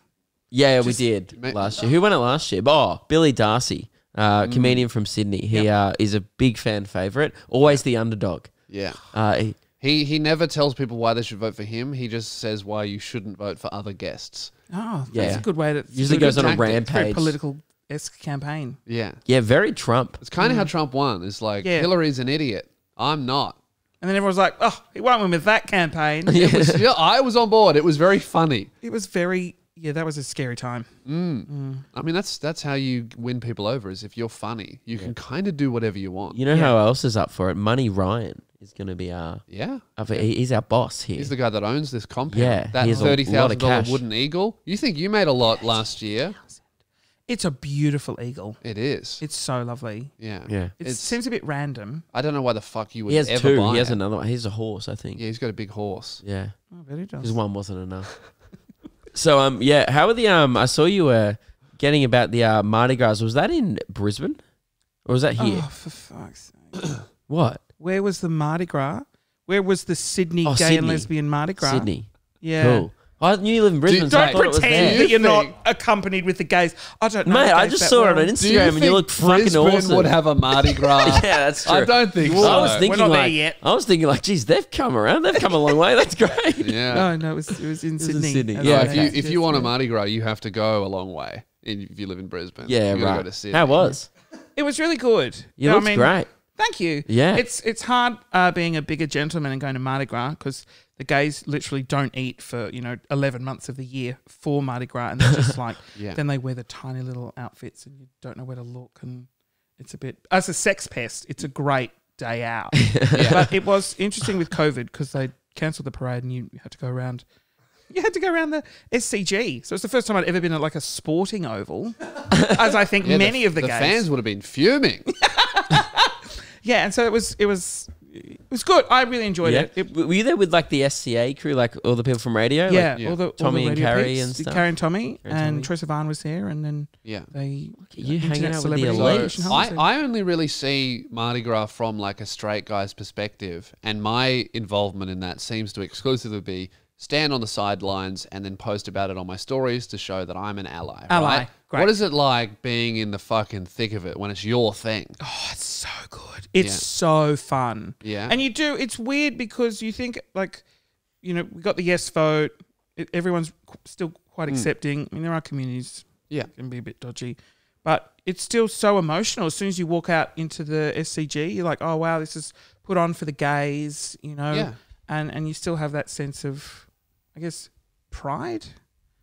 Yeah, we did Ma- last year. Who won it last year? Oh, Billy Darcy, uh, Mm. comedian from Sydney. He uh, is a big fan favorite. Always the underdog. Yeah. Uh, he, He he never tells people why they should vote for him. He just says why you shouldn't vote for other guests. Oh, that's Yeah. a good way to. usually good goes on a tactic. very rampage. political esque campaign. Yeah. Yeah, very Trump. It's kind of how Trump won. It's like Yeah. Hillary's an idiot. I'm not. And then everyone's like, "Oh, he won't win with that campaign." It was, yeah, I was on board. It was very funny. It was very. Yeah, that was a scary time. Mm. Mm. I mean, that's that's how you win people over. Is if you're funny, you can kind of do whatever you want. You know how else is up for it? Money Ryan is going to be our. Yeah. Up, he- He's our boss here. He's the guy that owns this compound. Yeah, that he has a lot of thirty thousand dollar cash. wooden eagle. You think you made a lot last year? It's a beautiful eagle. It is. It's so lovely. yeah. yeah, It It's- seems a bit random. I don't know why the fuck you would he has ever two. buy He has it. another one. He's a horse, I think. Yeah, he's got a big horse. Yeah, Oh, but it because one wasn't enough. so um, yeah. How are the um? I saw you were getting about the uh, Mardi Gras. Was that in Brisbane, or was that here? Oh, for fuck's sake! What? Where was the Mardi Gras? Where was the Sydney Oh, gay Sydney. and lesbian Mardi Gras? Sydney. Yeah. Cool. I knew you live in Brisbane. so I Don't thought it was pretend there. that you're not think- accompanied with the gays. I don't know. Mate, I just that saw it well. on Instagram and you look fucking Brisbane awesome. would have a Mardi Gras? yeah, that's true. I don't think Well, so. I was We're thinking not there like, yet. I was thinking like, geez, they've come around. They've come a long way. That's great. yeah. No, no, it was it was in was in Sydney. Sydney. as Yeah, if you if you want a Mardi Gras, you have to go a long way. If you live in Brisbane, Yeah, you gotta right. Go to Sydney. How was? it was really good. You I looked mean, great. Thank you. Yeah. it's it's hard uh, being a bigger gentleman and going to Mardi Gras because the gays literally don't eat for you know eleven months of the year for Mardi Gras, and they're just like Yeah. then they wear the tiny little outfits and you don't know where to look, and it's a bit as a sex pest. It's a great day out, but it was interesting with COVID because they cancelled the parade and you had to go around. You had to go around the SCG, so it's the first time I'd ever been at like a sporting oval, as I think Yeah, many of the, the gays. fans would have been fuming. Yeah, and so it was it was it was good. I really enjoyed Yeah. it. it Were you there with like the SCA crew, like all the people from radio? Like, yeah, yeah. all the all Tommy the and radio Carrie peeps, and stuff? Carrie and Tommy, Carrie and and Tommy. Teresa Van was there, and then yeah. they you hanging out with the celebrity elite. Christian So Hull I. I only really see Mardi Gras from like a straight guy's perspective, and my involvement in that seems to exclusively be stand on the sidelines and then post about it on my stories to show that I'm an ally. Ally, Right? great. What is it like being in the fucking thick of it when it's your thing? Oh, it's so good. It's Yeah. so fun. Yeah. And you do, it's weird because you think, like, you know, we got the yes vote. It, everyone's still quite accepting. I mean, there are communities Hmm. Yeah. can be a bit dodgy, but it's still so emotional. As soon as you walk out into the SCG, you're like, oh, wow, this is put on for the gays, you know? Yeah. And, and you still have that sense of, I guess, pride.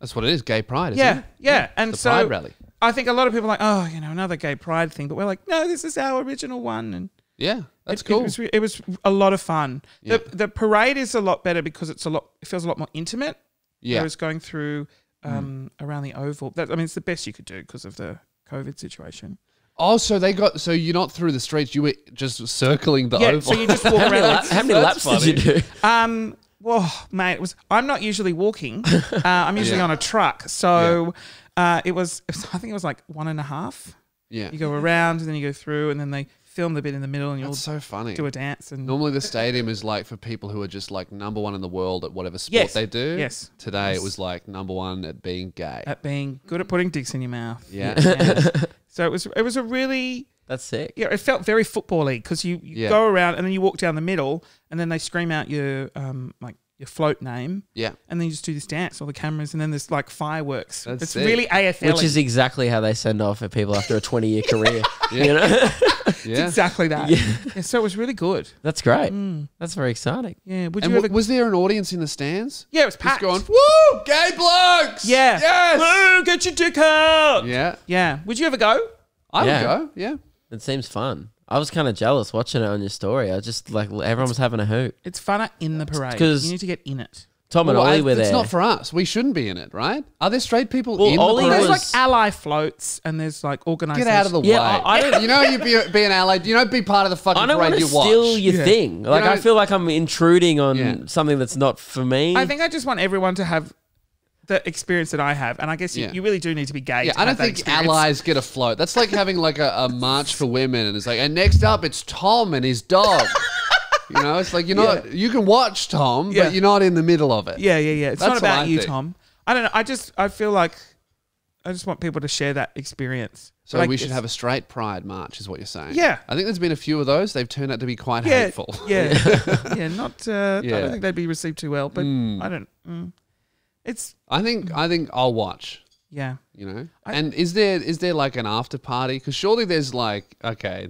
That's what it is, gay pride, isn't Yeah, it? yeah. And the so pride rally. I think a lot of people are like, oh, you know, another gay pride thing. But we're like, no, this is our original one. And Yeah, that's it, cool. It was, it was a lot of fun. Yeah. The, the parade is a lot better because it's a lot. It feels a lot more intimate. yeah. Whereas going through um, around the oval, that, I mean, it's the best you could do because of the COVID situation. Oh, so they got so you're not through the streets, you were just circling the yeah, oval. so you just walk How many, around. la- how many laps did you do? Um, whoa, mate, it was. I'm not usually walking. Uh, I'm usually Yeah. on a truck. So uh, it was. I think it was like one and a half. yeah. You go around and then you go through, and then they film the bit in the middle, and you'll That's so funny. do a dance. And Normally the stadium is like for people who are just like number one in the world at whatever sport Yes. they do. Yes. Today Yes. it was like number one at being gay. at being good at putting dicks in your mouth. Yeah. so it was. It was a really. That's sick. Yeah, it felt very football-y because you, you Yeah. go around and then you walk down the middle and then they scream out your um like your float name yeah. and then you just do this dance all the cameras and then there's like fireworks. That's it's sick. really AFL. Which is exactly how they send off at people after a 20 year career. Yeah. You know? Yeah. exactly that. Yeah. Yeah, so it was really good. That's great. Mm. That's very exciting. Yeah. Would And you w- ever? was there an audience in the stands? yeah, it was Just packed. going, woo, gay blokes. yeah. Yes. Woo, get your dick out. Yeah. Yeah. Would you ever go? I Yeah. would go. Yeah. It seems fun. I was kind of jealous watching it on your story. I just like everyone was having a hoot. It's funner in the parade. 'cause- You need to get in it. Tom and Well, Ollie I- were it's there. It's not for us. We shouldn't be in it, right? Are there straight people Well, in Ollie the There's parade? was- like ally floats and there's like organizations. Get out of the Yeah, way. I- I don't- you know, you be, be an ally. You know, be part of the fucking I don't parade want to you watch. steal your Yeah. thing. Like know- I feel like I'm intruding on Yeah. something that's not for me. I think I just want everyone to have the experience that I have, and I guess you, Yeah. you really do need to be gay. Yeah, I don't think experience. allies get a float. That's like having like a, a march for women, and it's like, and next up it's Tom and his dog. you know, it's like you're not. You can watch Tom, Yeah. but you're not in the middle of it. Yeah, yeah, yeah. It's That's not about you, think. Tom. I don't know. I just I feel like I just want people to share that experience. So Like, we should have a straight pride march, is what you're saying. Yeah. I think there's been a few of those. They've turned out to be quite yeah, hateful. yeah, yeah. Not. Uh, I don't think they'd be received too well, but Mm. I don't. Mm. It's I think I think I'll watch. yeah. You know, I- and is there is there like an after party? Because surely there's like okay,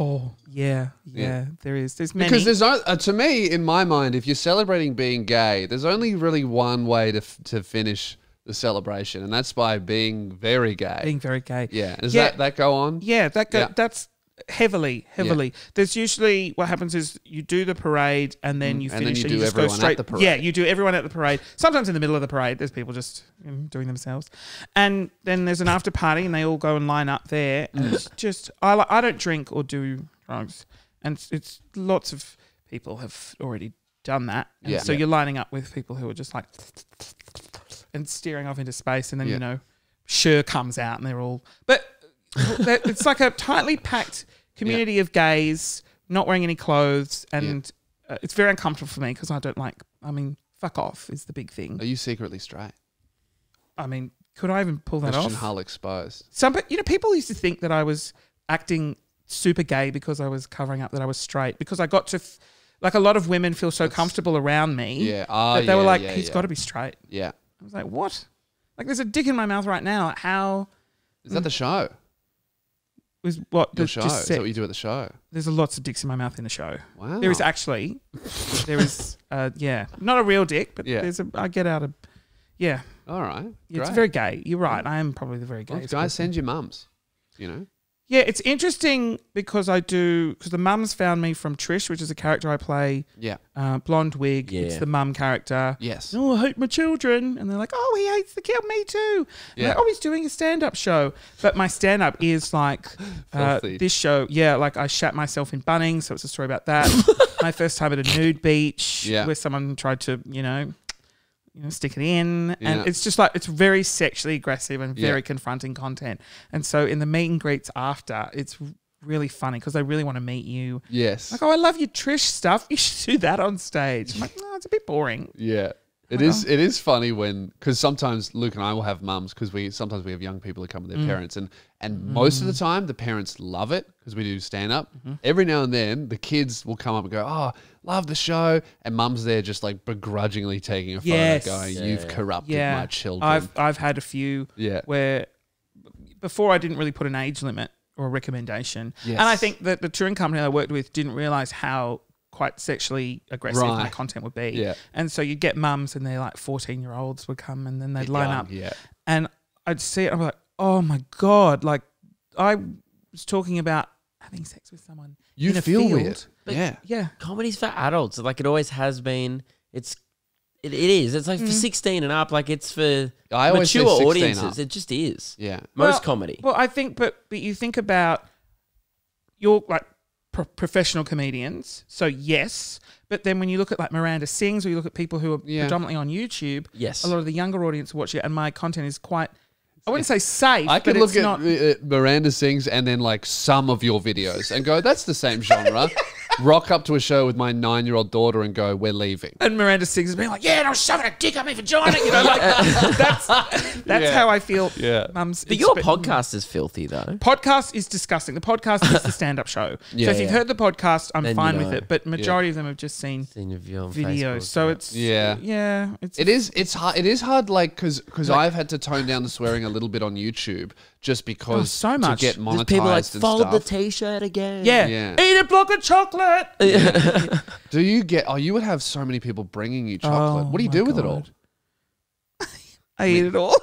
Oh yeah, yeah. Yeah. There is. There's many. because there's o- uh, to me in my mind, if you're celebrating being gay, there's only really one way to f- to finish the celebration, and that's by being very gay. being very gay. yeah, does Yeah. that that go on? Yeah, that go, Yeah. that's heavily, heavily. There's usually what happens is you do the parade and then you Mm, and then finish you and do you just go everyone at straight. the parade. Yeah, you do everyone at the parade. Sometimes in the middle of the parade, there's people just you know, doing themselves, and then there's an after party and they all go and line up there. And it's just I I don't drink or do drugs, and it's, it's lots of people have already done that. And Yeah. so Yeah. you're lining up with people who are just like and steering off into space, and then Yeah. you know, Sure comes out and they're all but it's like a tightly packed community of gays not wearing any clothes and uh, it's very uncomfortable for me because i don't like i mean fuck off is the big thing Are you secretly straight? i mean could i even pull that Christian off Hull exposed. some you know people used to think that i was acting super gay because i was covering up that i was straight because i got to f- like a lot of women feel so That's- comfortable around me Yeah. Oh, that they were like yeah, he's yeah. got to be straight Yeah. i was like what like there's a dick in my mouth right now how Is that the show? Was what Your the- show? just Is that what you do at the show? there's a lots of dicks in my mouth in the show Wow. There is actually, there is, uh, yeah, not a real dick, but Yeah. there's a. I get out of, yeah, All right. yeah it's great. very gay. You're right. I am probably the very Well, gayest. guys, send your mums. You know. Yeah, it's interesting because I do because the mums found me from Trish, which is a character I play, Yeah. uh, blonde wig. It's the mum character. Yes. Oh, I hate my children, and they're like, "Oh, he hates the kid, me too." And Yeah. like, oh, he's doing a stand-up show, but my stand-up is like uh, this show. Yeah, like I shat myself in Bunnings, so it's a story about that. my first time at a nude beach, Yeah. where someone tried to, you know, you know, stick it in, Yeah. and it's just like it's very sexually aggressive and very Yeah. confronting content. And so in the meet and greets after, it's really funny because they really want to meet you. Yes. Like, oh, I love your Trish stuff. You should do that on stage. I'm like, no, it's a bit boring. yeah. It is. It is funny when because sometimes Luke and I will have mums because we sometimes we have young people who come with their mm. parents and and most of the mm. time the parents love it because we do stand up. Mm-hmm. Every now and then the kids will come up and go, "Oh, love the show," and mum's there just like begrudgingly taking a photo, Yes. going, Yeah, "You've corrupted yeah, my children." I've I've had a few Yeah. where before I didn't really put an age limit or a recommendation, Yes. and I think that the touring company I worked with didn't realize how quite sexually aggressive my Right. content would be. Yeah. and so you'd get mums and they're like fourteen year olds would come and then they'd line Young, up, Yeah. and I'd see it. I'm like, oh my god! Like I was talking about having sex with someone. You in a feel field. weird. But- yeah. Yeah. Comedy's for adults. Like it always has been. It's it, it is. It's like for mm. sixteen and up. Like it's for I always say mature 16 audiences. up. It just is. Yeah. Most Well- comedy. Well, I think, but but you think about your like pro- professional comedians. So yes, but then when you look at like Miranda Sings, or you look at people who are Yeah. predominantly on YouTube, Yes. a lot of the younger audience watch it, and my content is quite. I wouldn't say safe. I but could it's look at not, uh, Miranda sings and then like some of your videos and go, "That's the same genre." Rock up to a show with my nine-year-old daughter and go, "We're leaving." and Miranda Sings is being like, "Yeah, and I was shoving a dick up my vagina," you know, like that's that's Yeah. how I feel. Yeah. Mums. but your podcast is filthy though. podcast is disgusting. The podcast is the stand-up show. Yeah, so if you've yeah. heard the podcast, I'm Then you fine with it. But majority of them have just seen Seen your videos. Facebook, So it's Yeah. yeah. It's It is. It's hard. It is hard. Like because because I've had to tone down the swearing a little bit on YouTube just because Oh, so much. to get There's people like and fold the t-shirt again. yeah. Yeah. Eat a block of chocolate. do you get? Oh, you would have so many people bringing you chocolate. Oh, what do you my do with it all? God. I eat it all.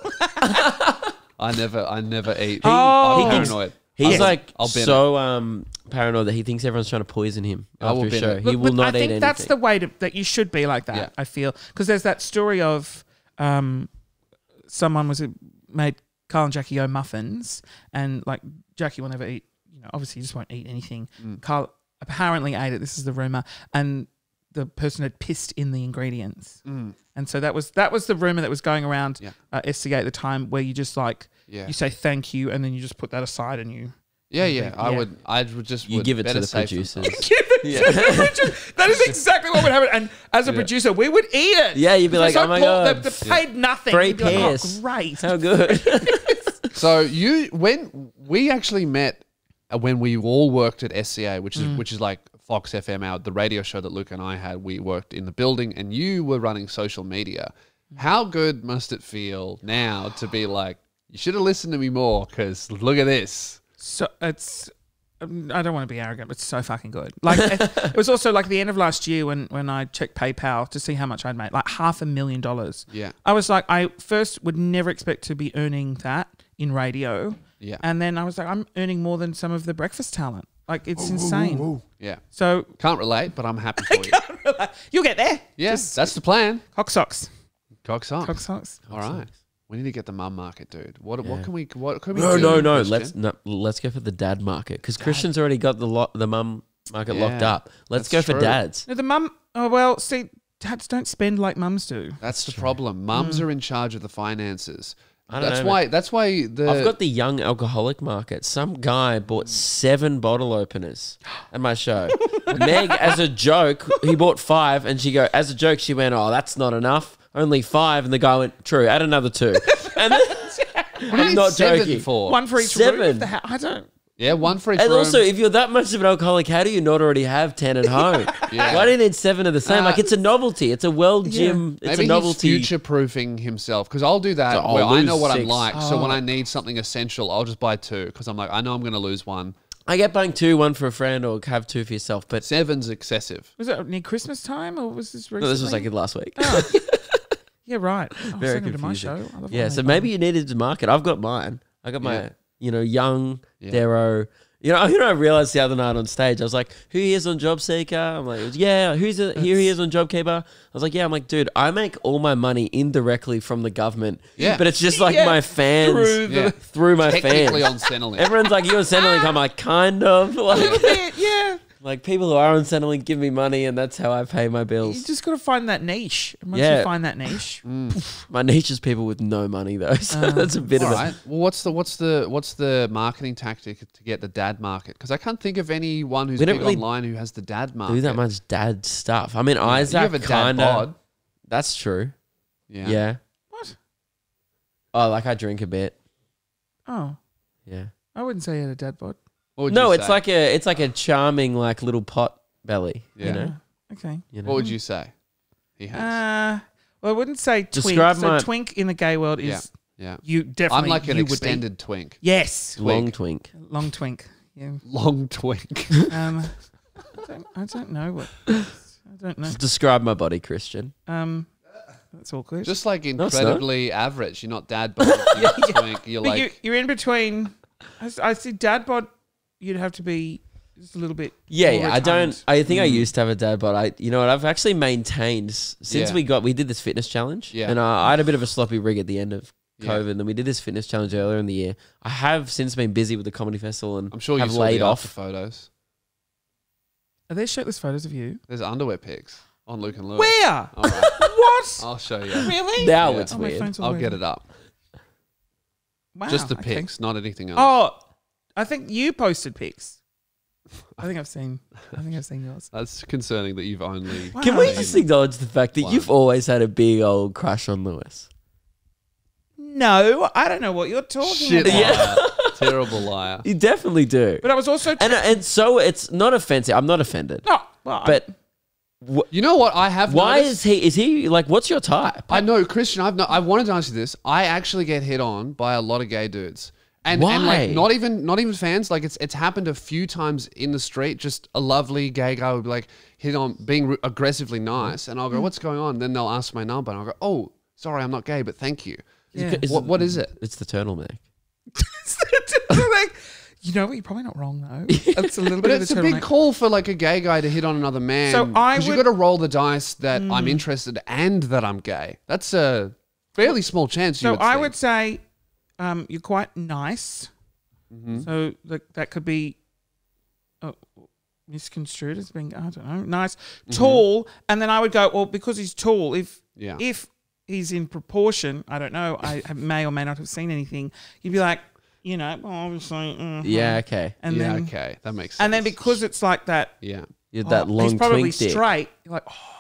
I never. I never eat. Oh. I'm He thinks- paranoid. He's I'll- like I'll so um paranoid that he thinks everyone's trying to poison him I will after a show. it. He But- will but not I eat think anything. that's the way to, that you should be like that. Yeah. I feel because there's that story of um, someone was made Kyle and Jackie O muffins, and like Jackie will never eat. You know, obviously, he just won't eat anything. Mm. Kyle apparently ate it. This is the rumor, and the person had pissed in the ingredients, and so that was that was the rumor that was going around Yeah. uh, SCA at the time, where you just like Yeah. you say thank you, and then you just put that aside, and you. Yeah, yeah. I Yeah. would. I would just. you would give it to better the safe than producers. Give it to the producer. That is exactly what would happen. And as a Yeah. producer, we would eat it. Yeah, you'd be It's like, "Oh my Paul, God." They, they paid nothing. Free You'd be like, oh, piss. great. How good. So you when we actually met uh, when we all worked at SCA, which is Mm. which is like Fox FM, our the radio show that Luke and I had. We worked in the building, and you were running social media. Mm. How good must it feel now to be like, you should have listened to me more because look at this. So it's. um, I don't want to be arrogant, but it's so fucking good. Like it, it was also like the end of last year when when I checked PayPal to see how much I'd made, like half a million dollars. Yeah, I was like, I first would never expect to be earning that in radio, yeah, and then I was like, I'm earning more than some of the breakfast talent. Like it's insane. yeah. So Can't relate, but I'm happy for you. you'll get there. Yes, that's the plan. Cock socks. Cock socks. Cock socks. All right. We need to get the mum market, dude. What what can we what can we no, do? no, no. Christian? Let's no, let's go for the dad market because Christian's already got the lo- the mum market locked up. Let's that's go for true. dads. No, the mum. Oh well, see, dads don't spend like mums do. That's the problem. Mums hmm. are in charge of the finances. I don't That's know, why. That's why the. I've got the young alcoholic market. Some guy bought seven bottle openers at my show. Meg, as a joke, he bought five, and she go as a joke. She went, "Oh, that's not enough. Only five. And the guy went, "True, add another two. And then, What do you I'm need not seven joking. for. One for each room. Seven. of the hou- I don't. Yeah, one for each And room. also, if you're that much of an alcoholic, how do you not already have ten at home? Yeah. Why do you need seven of the same? Uh, like it's a novelty. It's a world Yeah. gym. It's Maybe a novelty. he's future proofing himself because I'll do that So I'll where I know lose what I'm six. like. So when Oh. I need something essential, I'll just buy two because I'm like, I know I'm going to lose one. I get buying two, one for a friend, or have two for yourself. But Seven's excessive. Was it near Christmas time or was this recently? no, this was like last week. Yeah, right. I'll Very send him to my show. confusing. I love Yeah, so maybe you needed to market. I've got mine. I got my, Yeah. you know, young Yeah. Darrow. You know, you know, I realized the other night on stage, I was like, "Who here is on JobSeeker?" I'm like, "Yeah, who's a, here? He is on JobKeeper." I was like, "Yeah." I'm like, "Dude, I make all my money indirectly from the government. Yeah. but it's just like Yeah, my fans through the- my Technically fans. on Centrelink. Everyone's like, "You on Centrelink?" I'm like, "Kind of." Like, yeah. Like people who are on Centrelink give me money, and that's how I pay my bills. You just got to find that niche. Once Yeah. you find that niche, My niche is people with no money, though. So Um, that's a bit All of a right. Well, what's the what's the what's the marketing tactic to get the dad market? Because I can't think of anyone who's big really online who has the dad market. do that much dad stuff. I mean, You Isaac have a dad kind bod. That's true. Yeah. Yeah. What? Oh, like I drink a bit. Oh, Yeah. I wouldn't say you had a dad bod. What would No, you it's say? like a it's like a charming like little pot belly. Yeah. You know. Okay. You know. What would you say? He has. Uh, well, I wouldn't say twink. Describe so my- twink in the gay world is Yeah. yeah. you definitely. I'm like an you would be. extended twink. Yes, Long twink. long twink. Yeah. Long twink. Um, I don't, I don't know what. I don't know. Describe my body, Christian. Um, that's awkward. Just like No, incredibly average. You're not dad bod. You're not twink. You're but like you, you're in between. I see dad bod. You'd have to be just a little bit. Yeah, yeah. I don't. I think I used to have a dad, but I, you know what? I've actually maintained since Yeah. we got we did this fitness challenge. Yeah. and uh, I had a bit of a sloppy rig at the end of Yeah. COVID, and then we did this fitness challenge earlier in the year. I have since been busy with the comedy festival, and I'm sure you have laid the off. after photos. Are there shirtless photos of you? There's underwear pics on Luke and Luke. Where? All right. what? I'll show you. Really? Now Yeah. it's Oh, weird. I'll weird. get it up. Wow, Just the okay. pics, not anything else. Oh, I think you posted pics. I think I've seen. I think I've seen yours. That's concerning that you've only. Wow. Can we just acknowledge the fact that Wow. you've always had a big old crush on Lewis? No, I don't know what you're talking Shit about. Liar. Terrible liar. You definitely do. But I was also. and and so it's not offensive. I'm not offended. no, well, I- But You know what I have why noticed? is he? Is he like? What's your type? I know, Christian. I've no, I wanted to ask you this. I actually get hit on by a lot of gay dudes, and and like not even not even fans. Like it's it's happened a few times in the street. Just a lovely gay guy would be like hit on being re- aggressively nice, and I'll go, mm. "What's going on?" Then they'll ask my number, and I'll go, "Oh, sorry, I'm not gay, but thank you." Yeah. Is What it- what is it? It's the turtleneck. like, you know what? You're probably not wrong though. It's a little But bit it's a a big call for like a gay guy to hit on another man. So I 'cause you would- got to roll the dice that I'm mm. interested and that I'm gay. That's a fairly small chance. you So would I think. would say um, you're quite nice. Mm-hmm. So like that could be uh, misconstrued as being I don't know nice, Mm-hmm. tall, and then I would go well because he's tall. If Yeah. if he's in proportion, I don't know. I may or may not have seen anything. You'd be like, you know, well, obviously, mhm. Yeah. Okay. and yeah, then okay, that makes sense. and then because it's like that, yeah. You had that oh, long he's probably straight. You're like, oh, it's a bit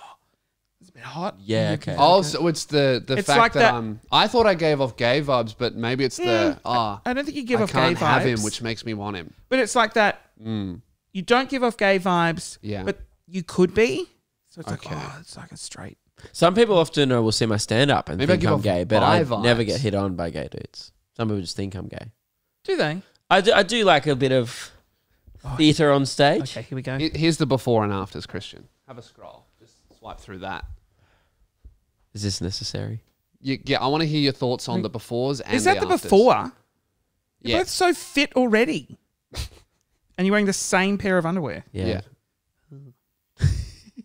hot. Yeah, You okay. can- Oh, it's the the It's fact like that, that- I'm. I thought I gave off gay vibes, but maybe it's the ah. I don't think you give I off can't gay vibes. have him, which makes me want him. But it's like that. You don't give off gay vibes. Yeah. But you could be. So it's Okay. like, oh, it's like a straight. Some people often uh, will see my stand up and Maybe I think give I'm off gay, but I bi never get hit on by gay dudes. Some people just think I'm gay. Do they? I do, I do like a bit of theatre on stage. Okay, here we go. Here- Here's the before and afters, Christian. Have a scroll. Just swipe through that. Is this necessary? You, yeah, I want to hear your thoughts on the befores and Is that the, afters. before? You're Yeah. both so fit already. and you're wearing the same pair of underwear. Yeah. Yeah.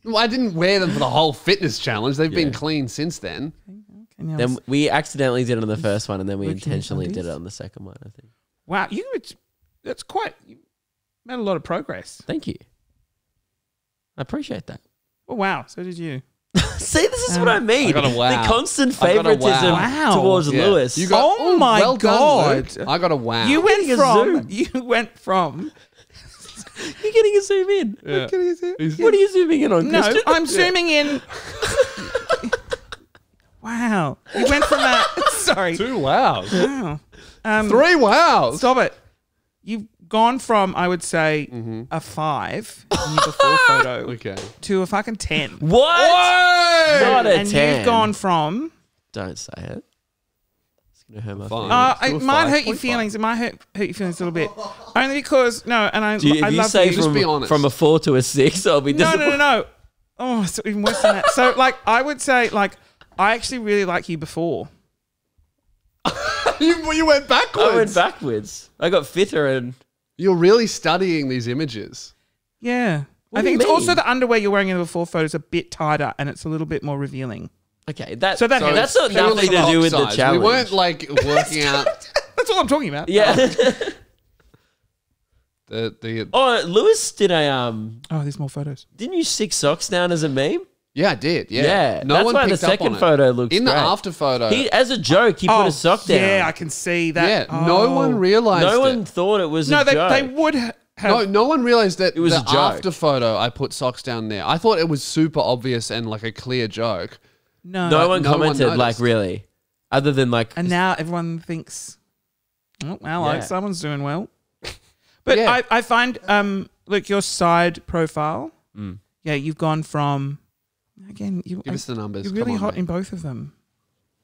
Well, I didn't wear them for the whole fitness challenge. They've been Yeah. clean since then. Okay, now Then it's- we accidentally did it on the first one, and then we Looking at intentionally did it undies? on the second one. I think. wow, you it's, that's quite you made a lot of progress. Thank you. I appreciate that. Oh wow, so did you. See, this is what I mean. I got a wow. The constant I got a favoritism wow. towards Yeah. Lewis. You got, Oh my well done, God. Luke. I got a wow. You went getting a from zoom. you went from You're getting a zoom in. Yeah. What are you zooming in on, No, Christian? I'm zooming in. wow. You went from that. Sorry. Two wows. Wow. Um, Three wows. Stop it. You've gone from, I would say, Mm-hmm. a five in your before photo Okay. to a fucking 10. What? Not a and 10. you've gone from. Don't say it. It's gonna hurt my Fine. feelings. Uh, it might hurt your 5.5. feelings. It might hurt, hurt your feelings a little bit. Only because, no, and I, Do you, I if you love say you. Just from, be honest. from a four to a six, I'll be No, no, no, no. Oh, it's even worse than that. So, like, I would say, like, I actually really like you before. you, you went backwards. I went backwards. I got fitter and You're really studying these images. Yeah. What I think you it's also the underwear you're wearing in the before photo is a bit tighter and it's a little bit more revealing. okay. That So that so that's not nothing to do with the top challenge. We weren't like working out That's all I'm talking about. yeah. the the. oh, Lewis did a um. Oh, there's more photos. Didn't you stick socks down as a meme? Yeah, I did. Yeah. Yeah, No that's one why the picked up second on it. photo looks in the great. after photo. He, as a joke, he put a sock down. Oh, Yeah, I can see that. yeah, Oh. no one realized. no one It. thought it was No, a they, joke. they would ha- have. No, no one realized that It was the a joke. after photo. I put socks down there. I thought it was super obvious and like a clear joke. No. no one no one commented like noticed. really, other than like And now everyone thinks, oh, well, like someone's doing well. But Yeah. I, I find, um, look, your side profile, Mm. yeah, you've gone from, again, you, Give us the numbers. you're Come really on, hot mate. in both of them.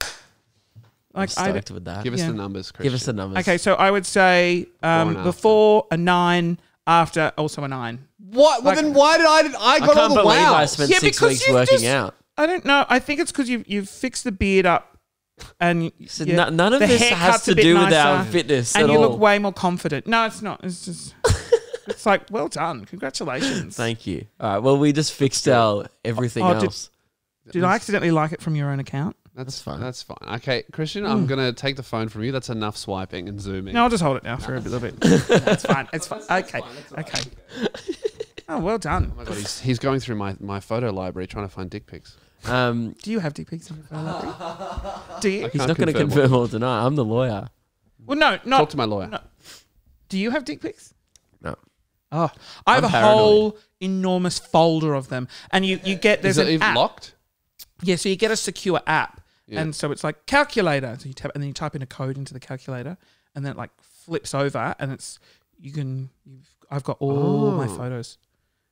I'm Like, I, stoked with that. Give us Yeah. the numbers, Christian. Give us the numbers. okay, so I would say um, before a nine, after also a nine. What? Well, Like- then why did I? I I got all can't the believe I spent Yeah, six weeks working just- out. I don't know. I think it's because you've, you've fixed the beard up and So yeah, no- none of the this has to bit do with our nicer. fitness and at you all. look way more confident. No, it's not. It's just, it's like, well done. Congratulations. Thank you. All right. Well, we just fixed our everything Oh, did- else. Did I accidentally like it from your own account? That's fine. fine. That's fine. Okay, Christian, I'm gonna take the phone from you. That's enough swiping and zooming. No, I'll just hold it now for a little bit. That's fine. It's fine. Okay. Okay. Oh, well done. Oh my God, he's, he's going through my, my photo library trying to find dick pics. Um, Do you have dick pics in your phone library? Do you? He's can't not going to confirm confirm or deny. I'm the lawyer. Well, no, not. Talk to my lawyer. no. Do you have dick pics? No. Oh, I have I'm a paranoid. whole enormous folder of them, and you you get there's Is it an even app. locked? Yeah, so you get a secure app, Yeah. and so it's like calculator. So you tap, and then you type in a code into the calculator, and then it like flips over, and it's you can. You've, I've got all my Oh. photos.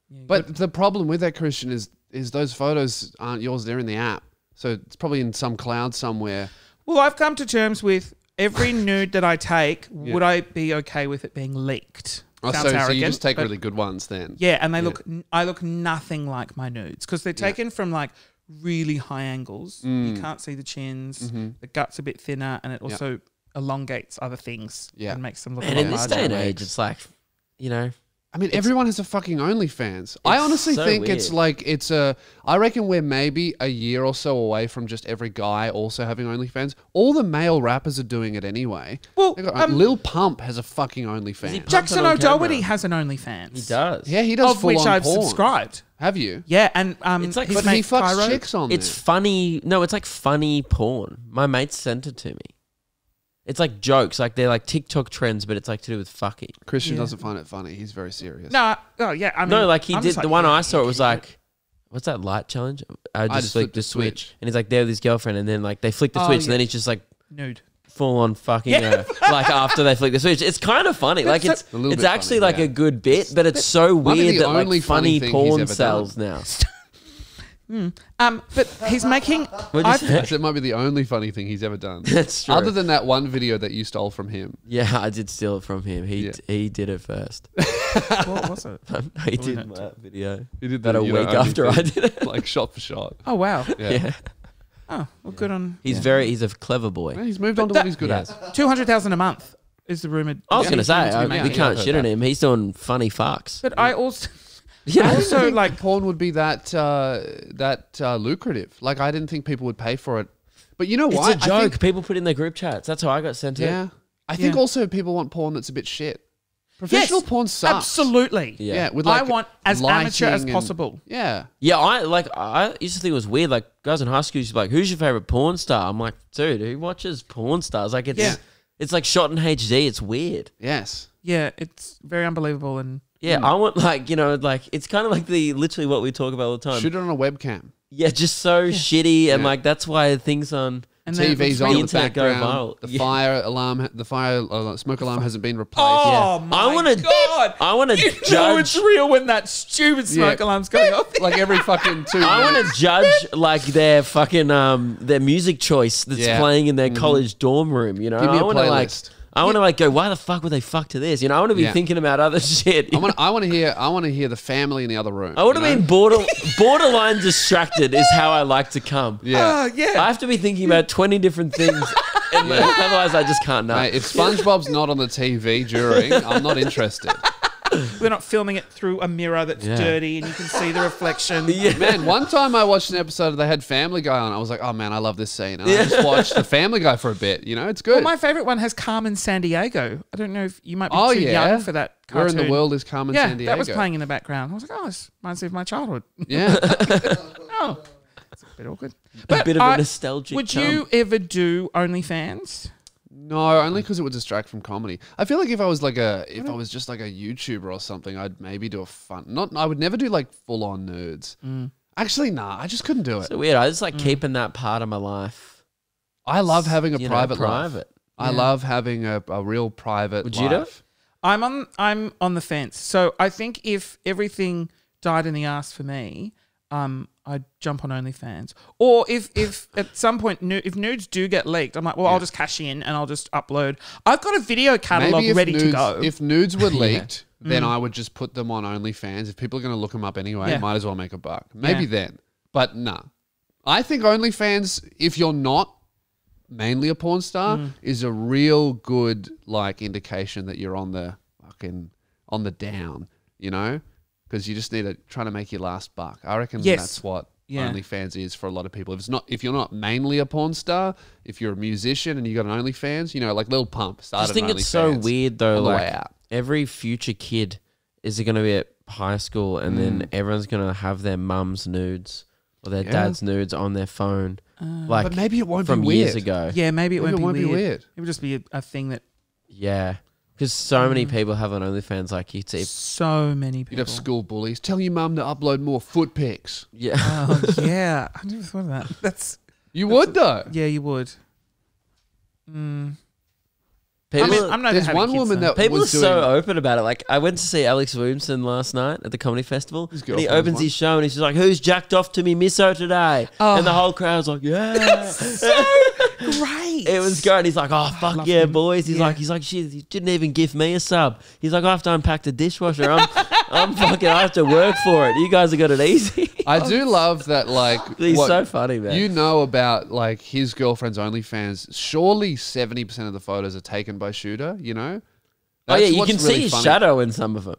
Yeah, you But the problem with that, Christian, is is those photos aren't yours. They're in the app, so it's probably in some cloud somewhere. well, I've come to terms with every nude that I take. Would I be okay with it being leaked? Oh, Sounds so, so you just take really good ones then. Yeah, and they Yeah. look. I look nothing like my nudes because they're Yeah. taken from like really high angles. You Mm. can't see the chins. Mhm. The gut's a bit thinner, and it Yeah. also elongates other things. Yeah. and makes them look. And a in lot this day and age, it's like, you know, I mean, everyone has a fucking OnlyFans. I honestly so think it's like it's a. I reckon we're maybe a year or so away from just every guy also having OnlyFans. All the male rappers are doing it anyway. Well, got- um, Lil Pump has a fucking OnlyFans. he Jackson Pumping on O'Doherty has an OnlyFans. he does. yeah, he does of which full-on I've porn. subscribed. Have you? Yeah, and um, It's like- his But mate he fucks Cairo- chicks on It's there. funny. No, it's like funny porn. My mate sent it to me. It's like jokes, like they're like TikTok trends, but it's like to do with fucking. Christian Yeah. doesn't find it funny. He's very serious. No, oh yeah, I mean, no, like he I'm did just the like, one yeah, I saw. It was like, what's that light challenge? I just, just flicked the the switch, switch. and he's like there with his girlfriend, and then like they flick the Oh, switch, yeah. and then he's just like nude. full on fucking Yeah. her, like after they flick the switch. It's kind of funny. Like That's it's a little it's bit actually funny, like yeah. a good bit, but it's so Might be weird the that only like funny funny thing he's porn ever sells done. now. Um, but he's making. What'd I've- say? I said it might be the only funny thing he's ever done. That's true. Other than that one video that you stole from him. yeah, I did steal it from him. He Yeah. he did it first. what was it? he did it. my video He did about the, a week after I did it. like shot for shot. Oh wow. Yeah. Yeah. Oh well, good on. He's yeah. very he's a clever boy. Well, he's moved But on to that- what he's good Yeah. at. Two hundred thousand a month is the rumored. I was yeah, gonna say rumored to be I, we can't shit on him. He's doing funny fucks. But I also, Yeah. I also like. like porn would be that uh, that uh, lucrative. Like I didn't think people would pay for it. But you know what? It's why? a joke. People put in their group chats. That's how I got sent I think, it. yeah. I think Yeah. also people want porn that's a bit shit. Professional Yes, porn sucks. Absolutely. Yeah. Yeah, with I want as amateur as lighting and- possible. Yeah. Yeah, I like. I used to think it was weird. Like guys in high school used to be like, "Who's your favorite porn star?" I'm like, "Dude, who watches porn stars?" Like it's Yeah. it's like shot in HD. It's weird. Yes. Yeah, it's very unbelievable and Yeah, I want like you know like it's kind of like the literally what we talk about all the time. Shoot it on a webcam. yeah, just so shitty and Yeah. like that's why things on. and then TV's it's on real- in the internet go background. viral. The Yeah. fire alarm, the fire uh, smoke alarm hasn't been replaced. Oh Yeah. my I wanna- god! I want to you know it's judge. real when that stupid smoke Yeah. alarm's going off. like every fucking two. I want to judge like their fucking um their music choice that's Yeah. playing in their college dorm room. You know, Give me I a want to like. playlist. I want to like go. Why the fuck would they fuck to this? You know, I want to be Yeah. thinking about other shit. I want. I want to hear. I want to hear the family in the other room. I would have you know? been border, borderline distracted. Is how I like to come. Yeah. Oh yeah. I have to be thinking about twenty different things, and otherwise I just can't know. Mate, if SpongeBob's not on the TV during, I'm not interested. We're not filming it through a mirror that's Yeah. dirty and you can see the reflection. yeah. Man, one time I watched an episode of they had Family Guy on. I was like, oh man, I love this scene. And I just watched the Family Guy for a bit. You know, it's good. Well, my favorite one has Carmen Sandiego. I don't know if you might be oh too yeah, young for that Where cartoon. in the world is Carmen yeah, San Diego? that was playing in the background. I was like, oh, this reminds me of my childhood. Yeah. oh, it's a bit awkward. a bit of I- a nostalgic. Would charm. you ever do OnlyFans? No, only because it would distract from comedy. I feel like if I was like a, if I was just like a YouTuber or something, I'd maybe do a fun. Not, I would never do like full on nudes. Mm. Actually, nah, I just couldn't do it. So weird. I just Mm. like keeping that part of my life. I love having a you know, private life. private. I love having a, a real private Would you do it? I'm on I'm on the fence. So I think if everything died in the ass for me, um, I'd jump on OnlyFans. Or if if at some point nu- if nudes do get leaked, I'm like, well, I'll just cash in and I'll just upload. I've got a video catalog Maybe if ready nudes, to go. If nudes were leaked, then I would just put them on OnlyFans. If people are going to look them up anyway, Yeah. might as well make a buck. Maybe Yeah. then. But nah. I think OnlyFans, if you're not mainly a porn star, Mm. is a real good like indication that you're on the fucking on the down, you know? Because you just need to try to make your last buck. I reckon Yes. that's what Yeah. OnlyFans is for a lot of people. If it's not, if you're not mainly a porn star, if you're a musician and you got an OnlyFans, you know, like Lil Pump I just think an it's so weird though. on way Like out. every future kid is going to be at high school, and Mm. then everyone's going to have their mum's nudes or their Yeah. dad's nudes on their phone, like But maybe it won't from be weird. years ago. yeah, maybe it Maybe won't, it won't be, be weird. weird. It would just be a, a thing that Yeah, because so many people have on OnlyFans. Like you see, so many people. You'd have school bullies. Tell your mum to upload more foot pics. yeah, Oh yeah, I never thought of that. That's You would though. yeah, you would. Mm. people. I mean, I'm not There's one kids, woman though. that People are was doing. so open about it. Like I went to see Alex Williamson last night at the comedy festival, and he opens one. his show and he's just like, "Who's jacked off to me misso today?" Oh. And the whole crowd's like, "Yeah." Great. It was great. He's like, oh, oh fuck love yeah, him. boys. He's Yeah. like, he's like, shit. He didn't even give me a sub. He's like, I have to unpack the dishwasher. I'm, I'm fucking. I have to work for it. You guys have got it easy. I do love that. Like He's what so funny, man. You know about like his girlfriend's OnlyFans. Surely seventy percent of the photos are taken by Shooter. You know. oh yeah, you what's can see really his funny. shadow in some of them.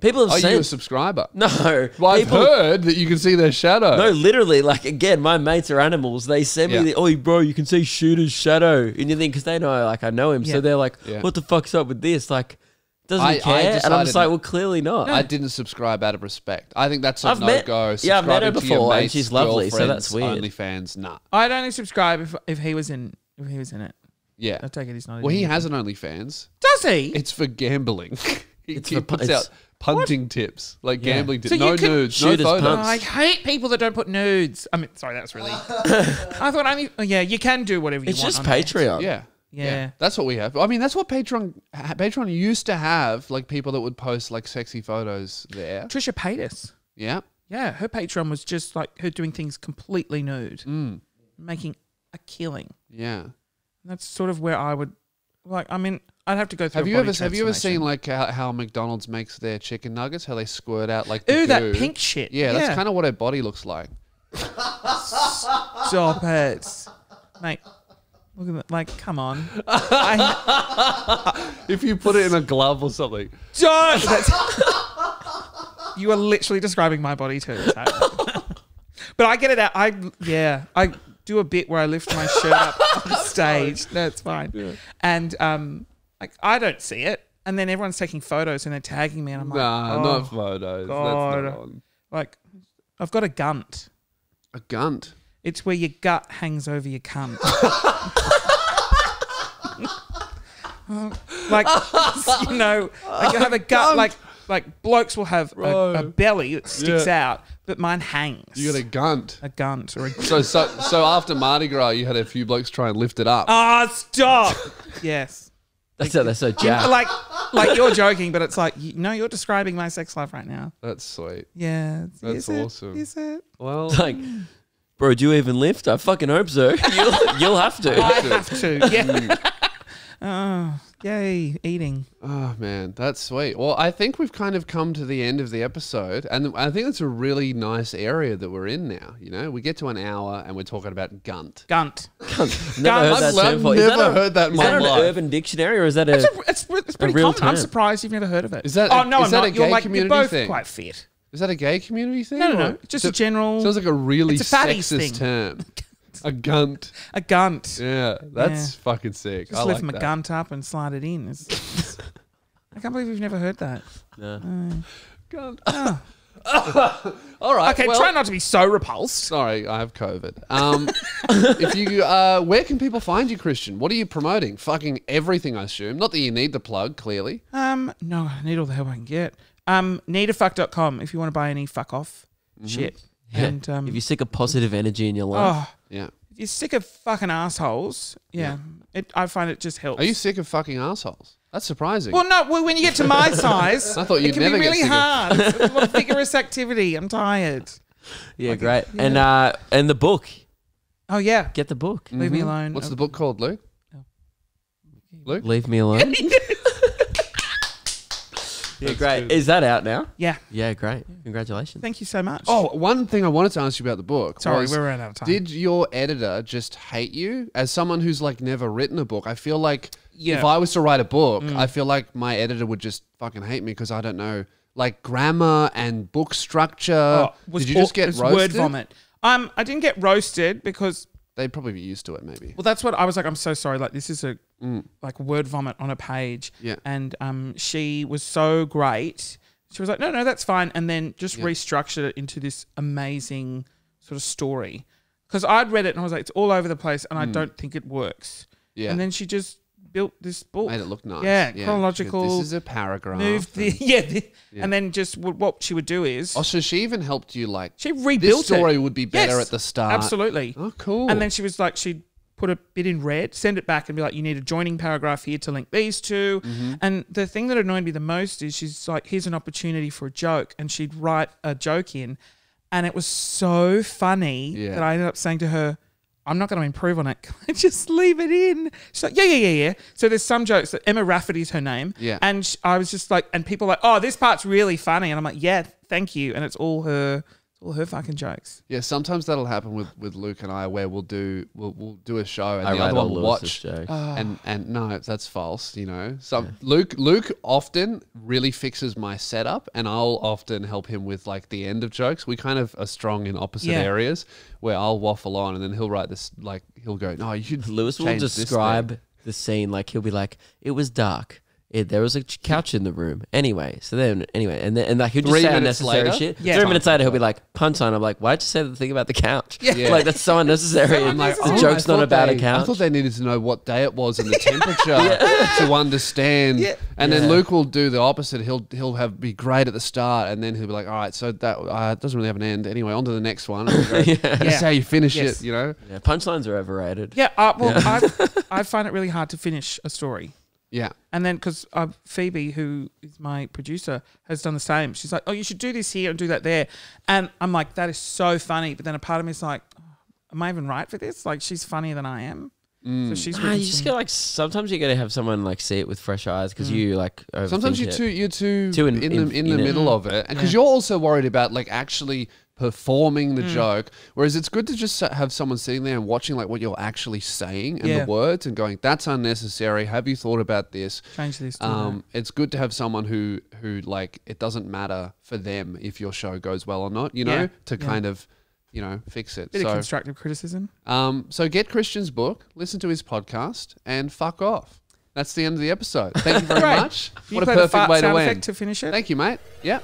People have Are seen. you a subscriber? no, Well, I've people- heard that you can see their shadow. No, literally, like again, my mates are animals. They send Yeah. me, the, "Oh, bro, you can see Shooter's shadow," and you think because they know, like, I know him, Yeah. so they're like, Yeah. "What the fuck's up with this?" Like, doesn't I- he I care? and I'm decided- just like, "Well, clearly not." I didn't subscribe out of respect. I think that's a I've no met- go. yeah, I've met her Subscribing to before, and mate's she's lovely, so that's girlfriend's weird. OnlyFans, nah. I'd only subscribe if if he was in if he was in it. Yeah. I take it he's not. Well, in he it. has an OnlyFans. Does he? It's for gambling. he It's he for pu- puts it's- out punting tips, like Yeah. gambling tips. So you no can- nudes, no Shooters photos. punts. I hate people that don't put nudes. I mean, sorry, that's really. I thought only. Oh, yeah, you can do whatever you it's want. just on there. Patreon. Yeah. Yeah. That's what we have. I mean, that's what Patreon ha- Patreon used to have, like people that would post like sexy photos there. Trisha Paytas. Yeah. Yeah, her Patreon was just like her doing things completely nude, Mm. making a killing. Yeah. That's sort of where I would like. I mean, I'd have to go through. Have you ever have you ever seen like how, how McDonald's makes their chicken nuggets? How they squirt out like the Ooh, that pink shit. Yeah, that's kind of what her body looks like. Stop it, mate. Look at that. Like, come on. I If you put it in a glove or something. don't. You are literally describing my body too. but I get it out. I yeah. I do a bit where I lift my shirt up on stage. No, it's fine. And um, like I don't see it. And then everyone's taking photos and they're tagging me, and I'm like, Nah, oh, not photos. God. That's not on. like I've got a gunt. A gunt. It's where your gut hangs over your cunt. like you know, like you have a gut. Like like blokes will have a, a belly that sticks Yeah. out, but mine hangs. You got a gunt. a gunt or a. So so so after Mardi Gras, you had a few blokes try and lift it up. Ah, stop. yes. That's how they're so jacked. Like like you're joking, but it's like you, no, you're describing my sex life right now. That's sweet. Yeah. That's is it? awesome. Is it? Well, like, bro, do you even lift? I fucking hope so. You'll, you'll have to. I have to. Yeah. Hmm. Oh, yay, eating. Oh man, that's sweet. Well, I think we've kind of come to the end of the episode, and I think it's a really nice area that we're in now. You know, we get to an hour and we're talking about gunt. Gunt. Never heard I've that le- term before. Is never that a- heard that in Is my that an urban dictionary or is that a? It's, a, it's, it's pretty real common. I'm surprised you've never heard of it. Is that- Oh no, is I'm that not. a You're gay like community you're both thing? quite fit. Is that a gay community thing? No, no, no. or- Just a general. Sounds like a really It's a sexist thing. term. a gunt. a gunt. Yeah, that's Yeah. fucking sick. Just I lift like my that. gunt up and slide it in. It's- it's- I can't believe you've never heard that. No. Gunt. All right. Okay, well- try not to be so repulsed. Sorry, I have COVID. Um, if you, uh, where can people find you, Christian? What are you promoting? Fucking everything, I assume. Not that you need the plug, clearly. Um, no, I need all the help I can get. Um, needafuck.com if you want to buy any fuck off Mm-hmm. shit. And um, if you're sick of positive energy in your life, oh, Yeah. if you're sick of fucking assholes, yeah, It, I find it just helps. Are you sick of fucking assholes? That's surprising. Well, no. Well, when you get to my size, I thought you'd it can never be get really sick of- hard. It's a lot of vigorous activity. I'm tired. yeah, great. And uh, and the book, Oh yeah, get the book. leave me alone. Mm-hmm. What's Uh, the book called, Luke? Luke? Leave me alone. yeah, great. Is that out now? Yeah. Yeah, great. Congratulations. Thank you so much. Oh, one thing I wanted to ask you about the book. sorry, was, we're running out of time. Did your editor just hate you as someone who's like never written a book? I feel like Yeah. if I was to write a book, I feel like my editor would just fucking hate me because I don't know like grammar and book structure. Oh, was Did you just get roasted? word vomit? Um, I didn't get roasted because They'd probably be used to it, maybe. well, that's what I was like. I'm so sorry. Like this is a like word vomit on a page. Yeah. And um, she was so great. She was like, no, no, that's fine, and then just Yeah. restructured it into this amazing sort of story. Because I'd read it and I was like, it's all over the place, and I don't think it works. Yeah. And then she just built this book. Made it look nice. Yeah, goes, chronological, This is a paragraph. moved the and- yeah, the, and then just what she would do is Oh, so she even helped you like she rebuilt this story it. would be better Yes, at the start. Absolutely. Oh, cool. And then she was like, she'd put a bit in red, send it back, and be like, you need a joining paragraph here to link these 2 Mm-hmm. And the thing that annoyed me the most is she's like, here's an opportunity for a joke. And she'd write a joke in. And it was so funny Yeah. that I ended up saying to her, I'm not going to improve on it. Can I just leave it in? She's like, yeah, yeah, yeah, yeah. So there's some jokes that Emma Rafferty's her name. Yeah. And I was just like, and people are like, oh, this part's really funny. And I'm like, yeah, thank you. And it's all her, all her fucking jokes. Yeah, sometimes that'll happen with, with Luke and I, where we'll do we'll, we'll do a show and I the other one will watch, jokes. Ah. and and no, that's false. You know, some Luke Luke often really fixes my setup, and I'll often help him with like the end of jokes. We kind of are strong in opposite Yeah. areas, where I'll waffle on, and then he'll write this like he'll go, no, you should Lewis will change this thing." describe the scene like he'll be like, "It was dark. It, there was a couch in the room. Anyway, so then anyway, and then and like he'll just Three say minutes unnecessary later? shit. Yeah. Three minutes later, he'll be like, "Punchline." I'm like, "Why'd you say the thing about the couch? Yeah. like that's so unnecessary. So I'm like, the unnecessary. joke's I not thought about they, a couch. I thought they needed to know what day it was and the temperature to understand. Yeah. And then Luke will do the opposite. He'll he'll have be great at the start, and then he'll be like, "All right, so that uh, doesn't really have an end. Anyway, on to the next one." And we'll go, That's Yeah. how you finish Yes. it, you know? yeah, punchlines are overrated. Yeah. Uh, well, I, I find it really hard to finish a story. Yeah. And then because uh, Phoebe, who is my producer, has done the same. She's like, "Oh, you should do this here and do that there," and I'm like, "That is so funny." But then a part of me is like, oh, "Am I even right for this? Like, she's funnier than I am." So she's Ah, you just some- gotta like sometimes you gotta have someone like see it with fresh eyes because you like Sometimes you're it. too you're too, Too in, in- the in- in, in the it. middle of it, and because you're also worried about like actually performing Mm. the joke. Whereas it's good to just have someone sitting there and watching like what you're actually saying and Yeah. the words and going, "That's unnecessary. Have you thought about this?" change this. Um, it's good to have someone who who like it doesn't matter for them if your show goes well or not. You know, Yeah. to Yeah. kind of you know fix it. bit of constructive criticism. um, so get Christian's book, listen to his podcast, and fuck off. That's the end of the episode. Thank you very much. You What a perfect way to end. to finish it. Thank you, mate. Yeah.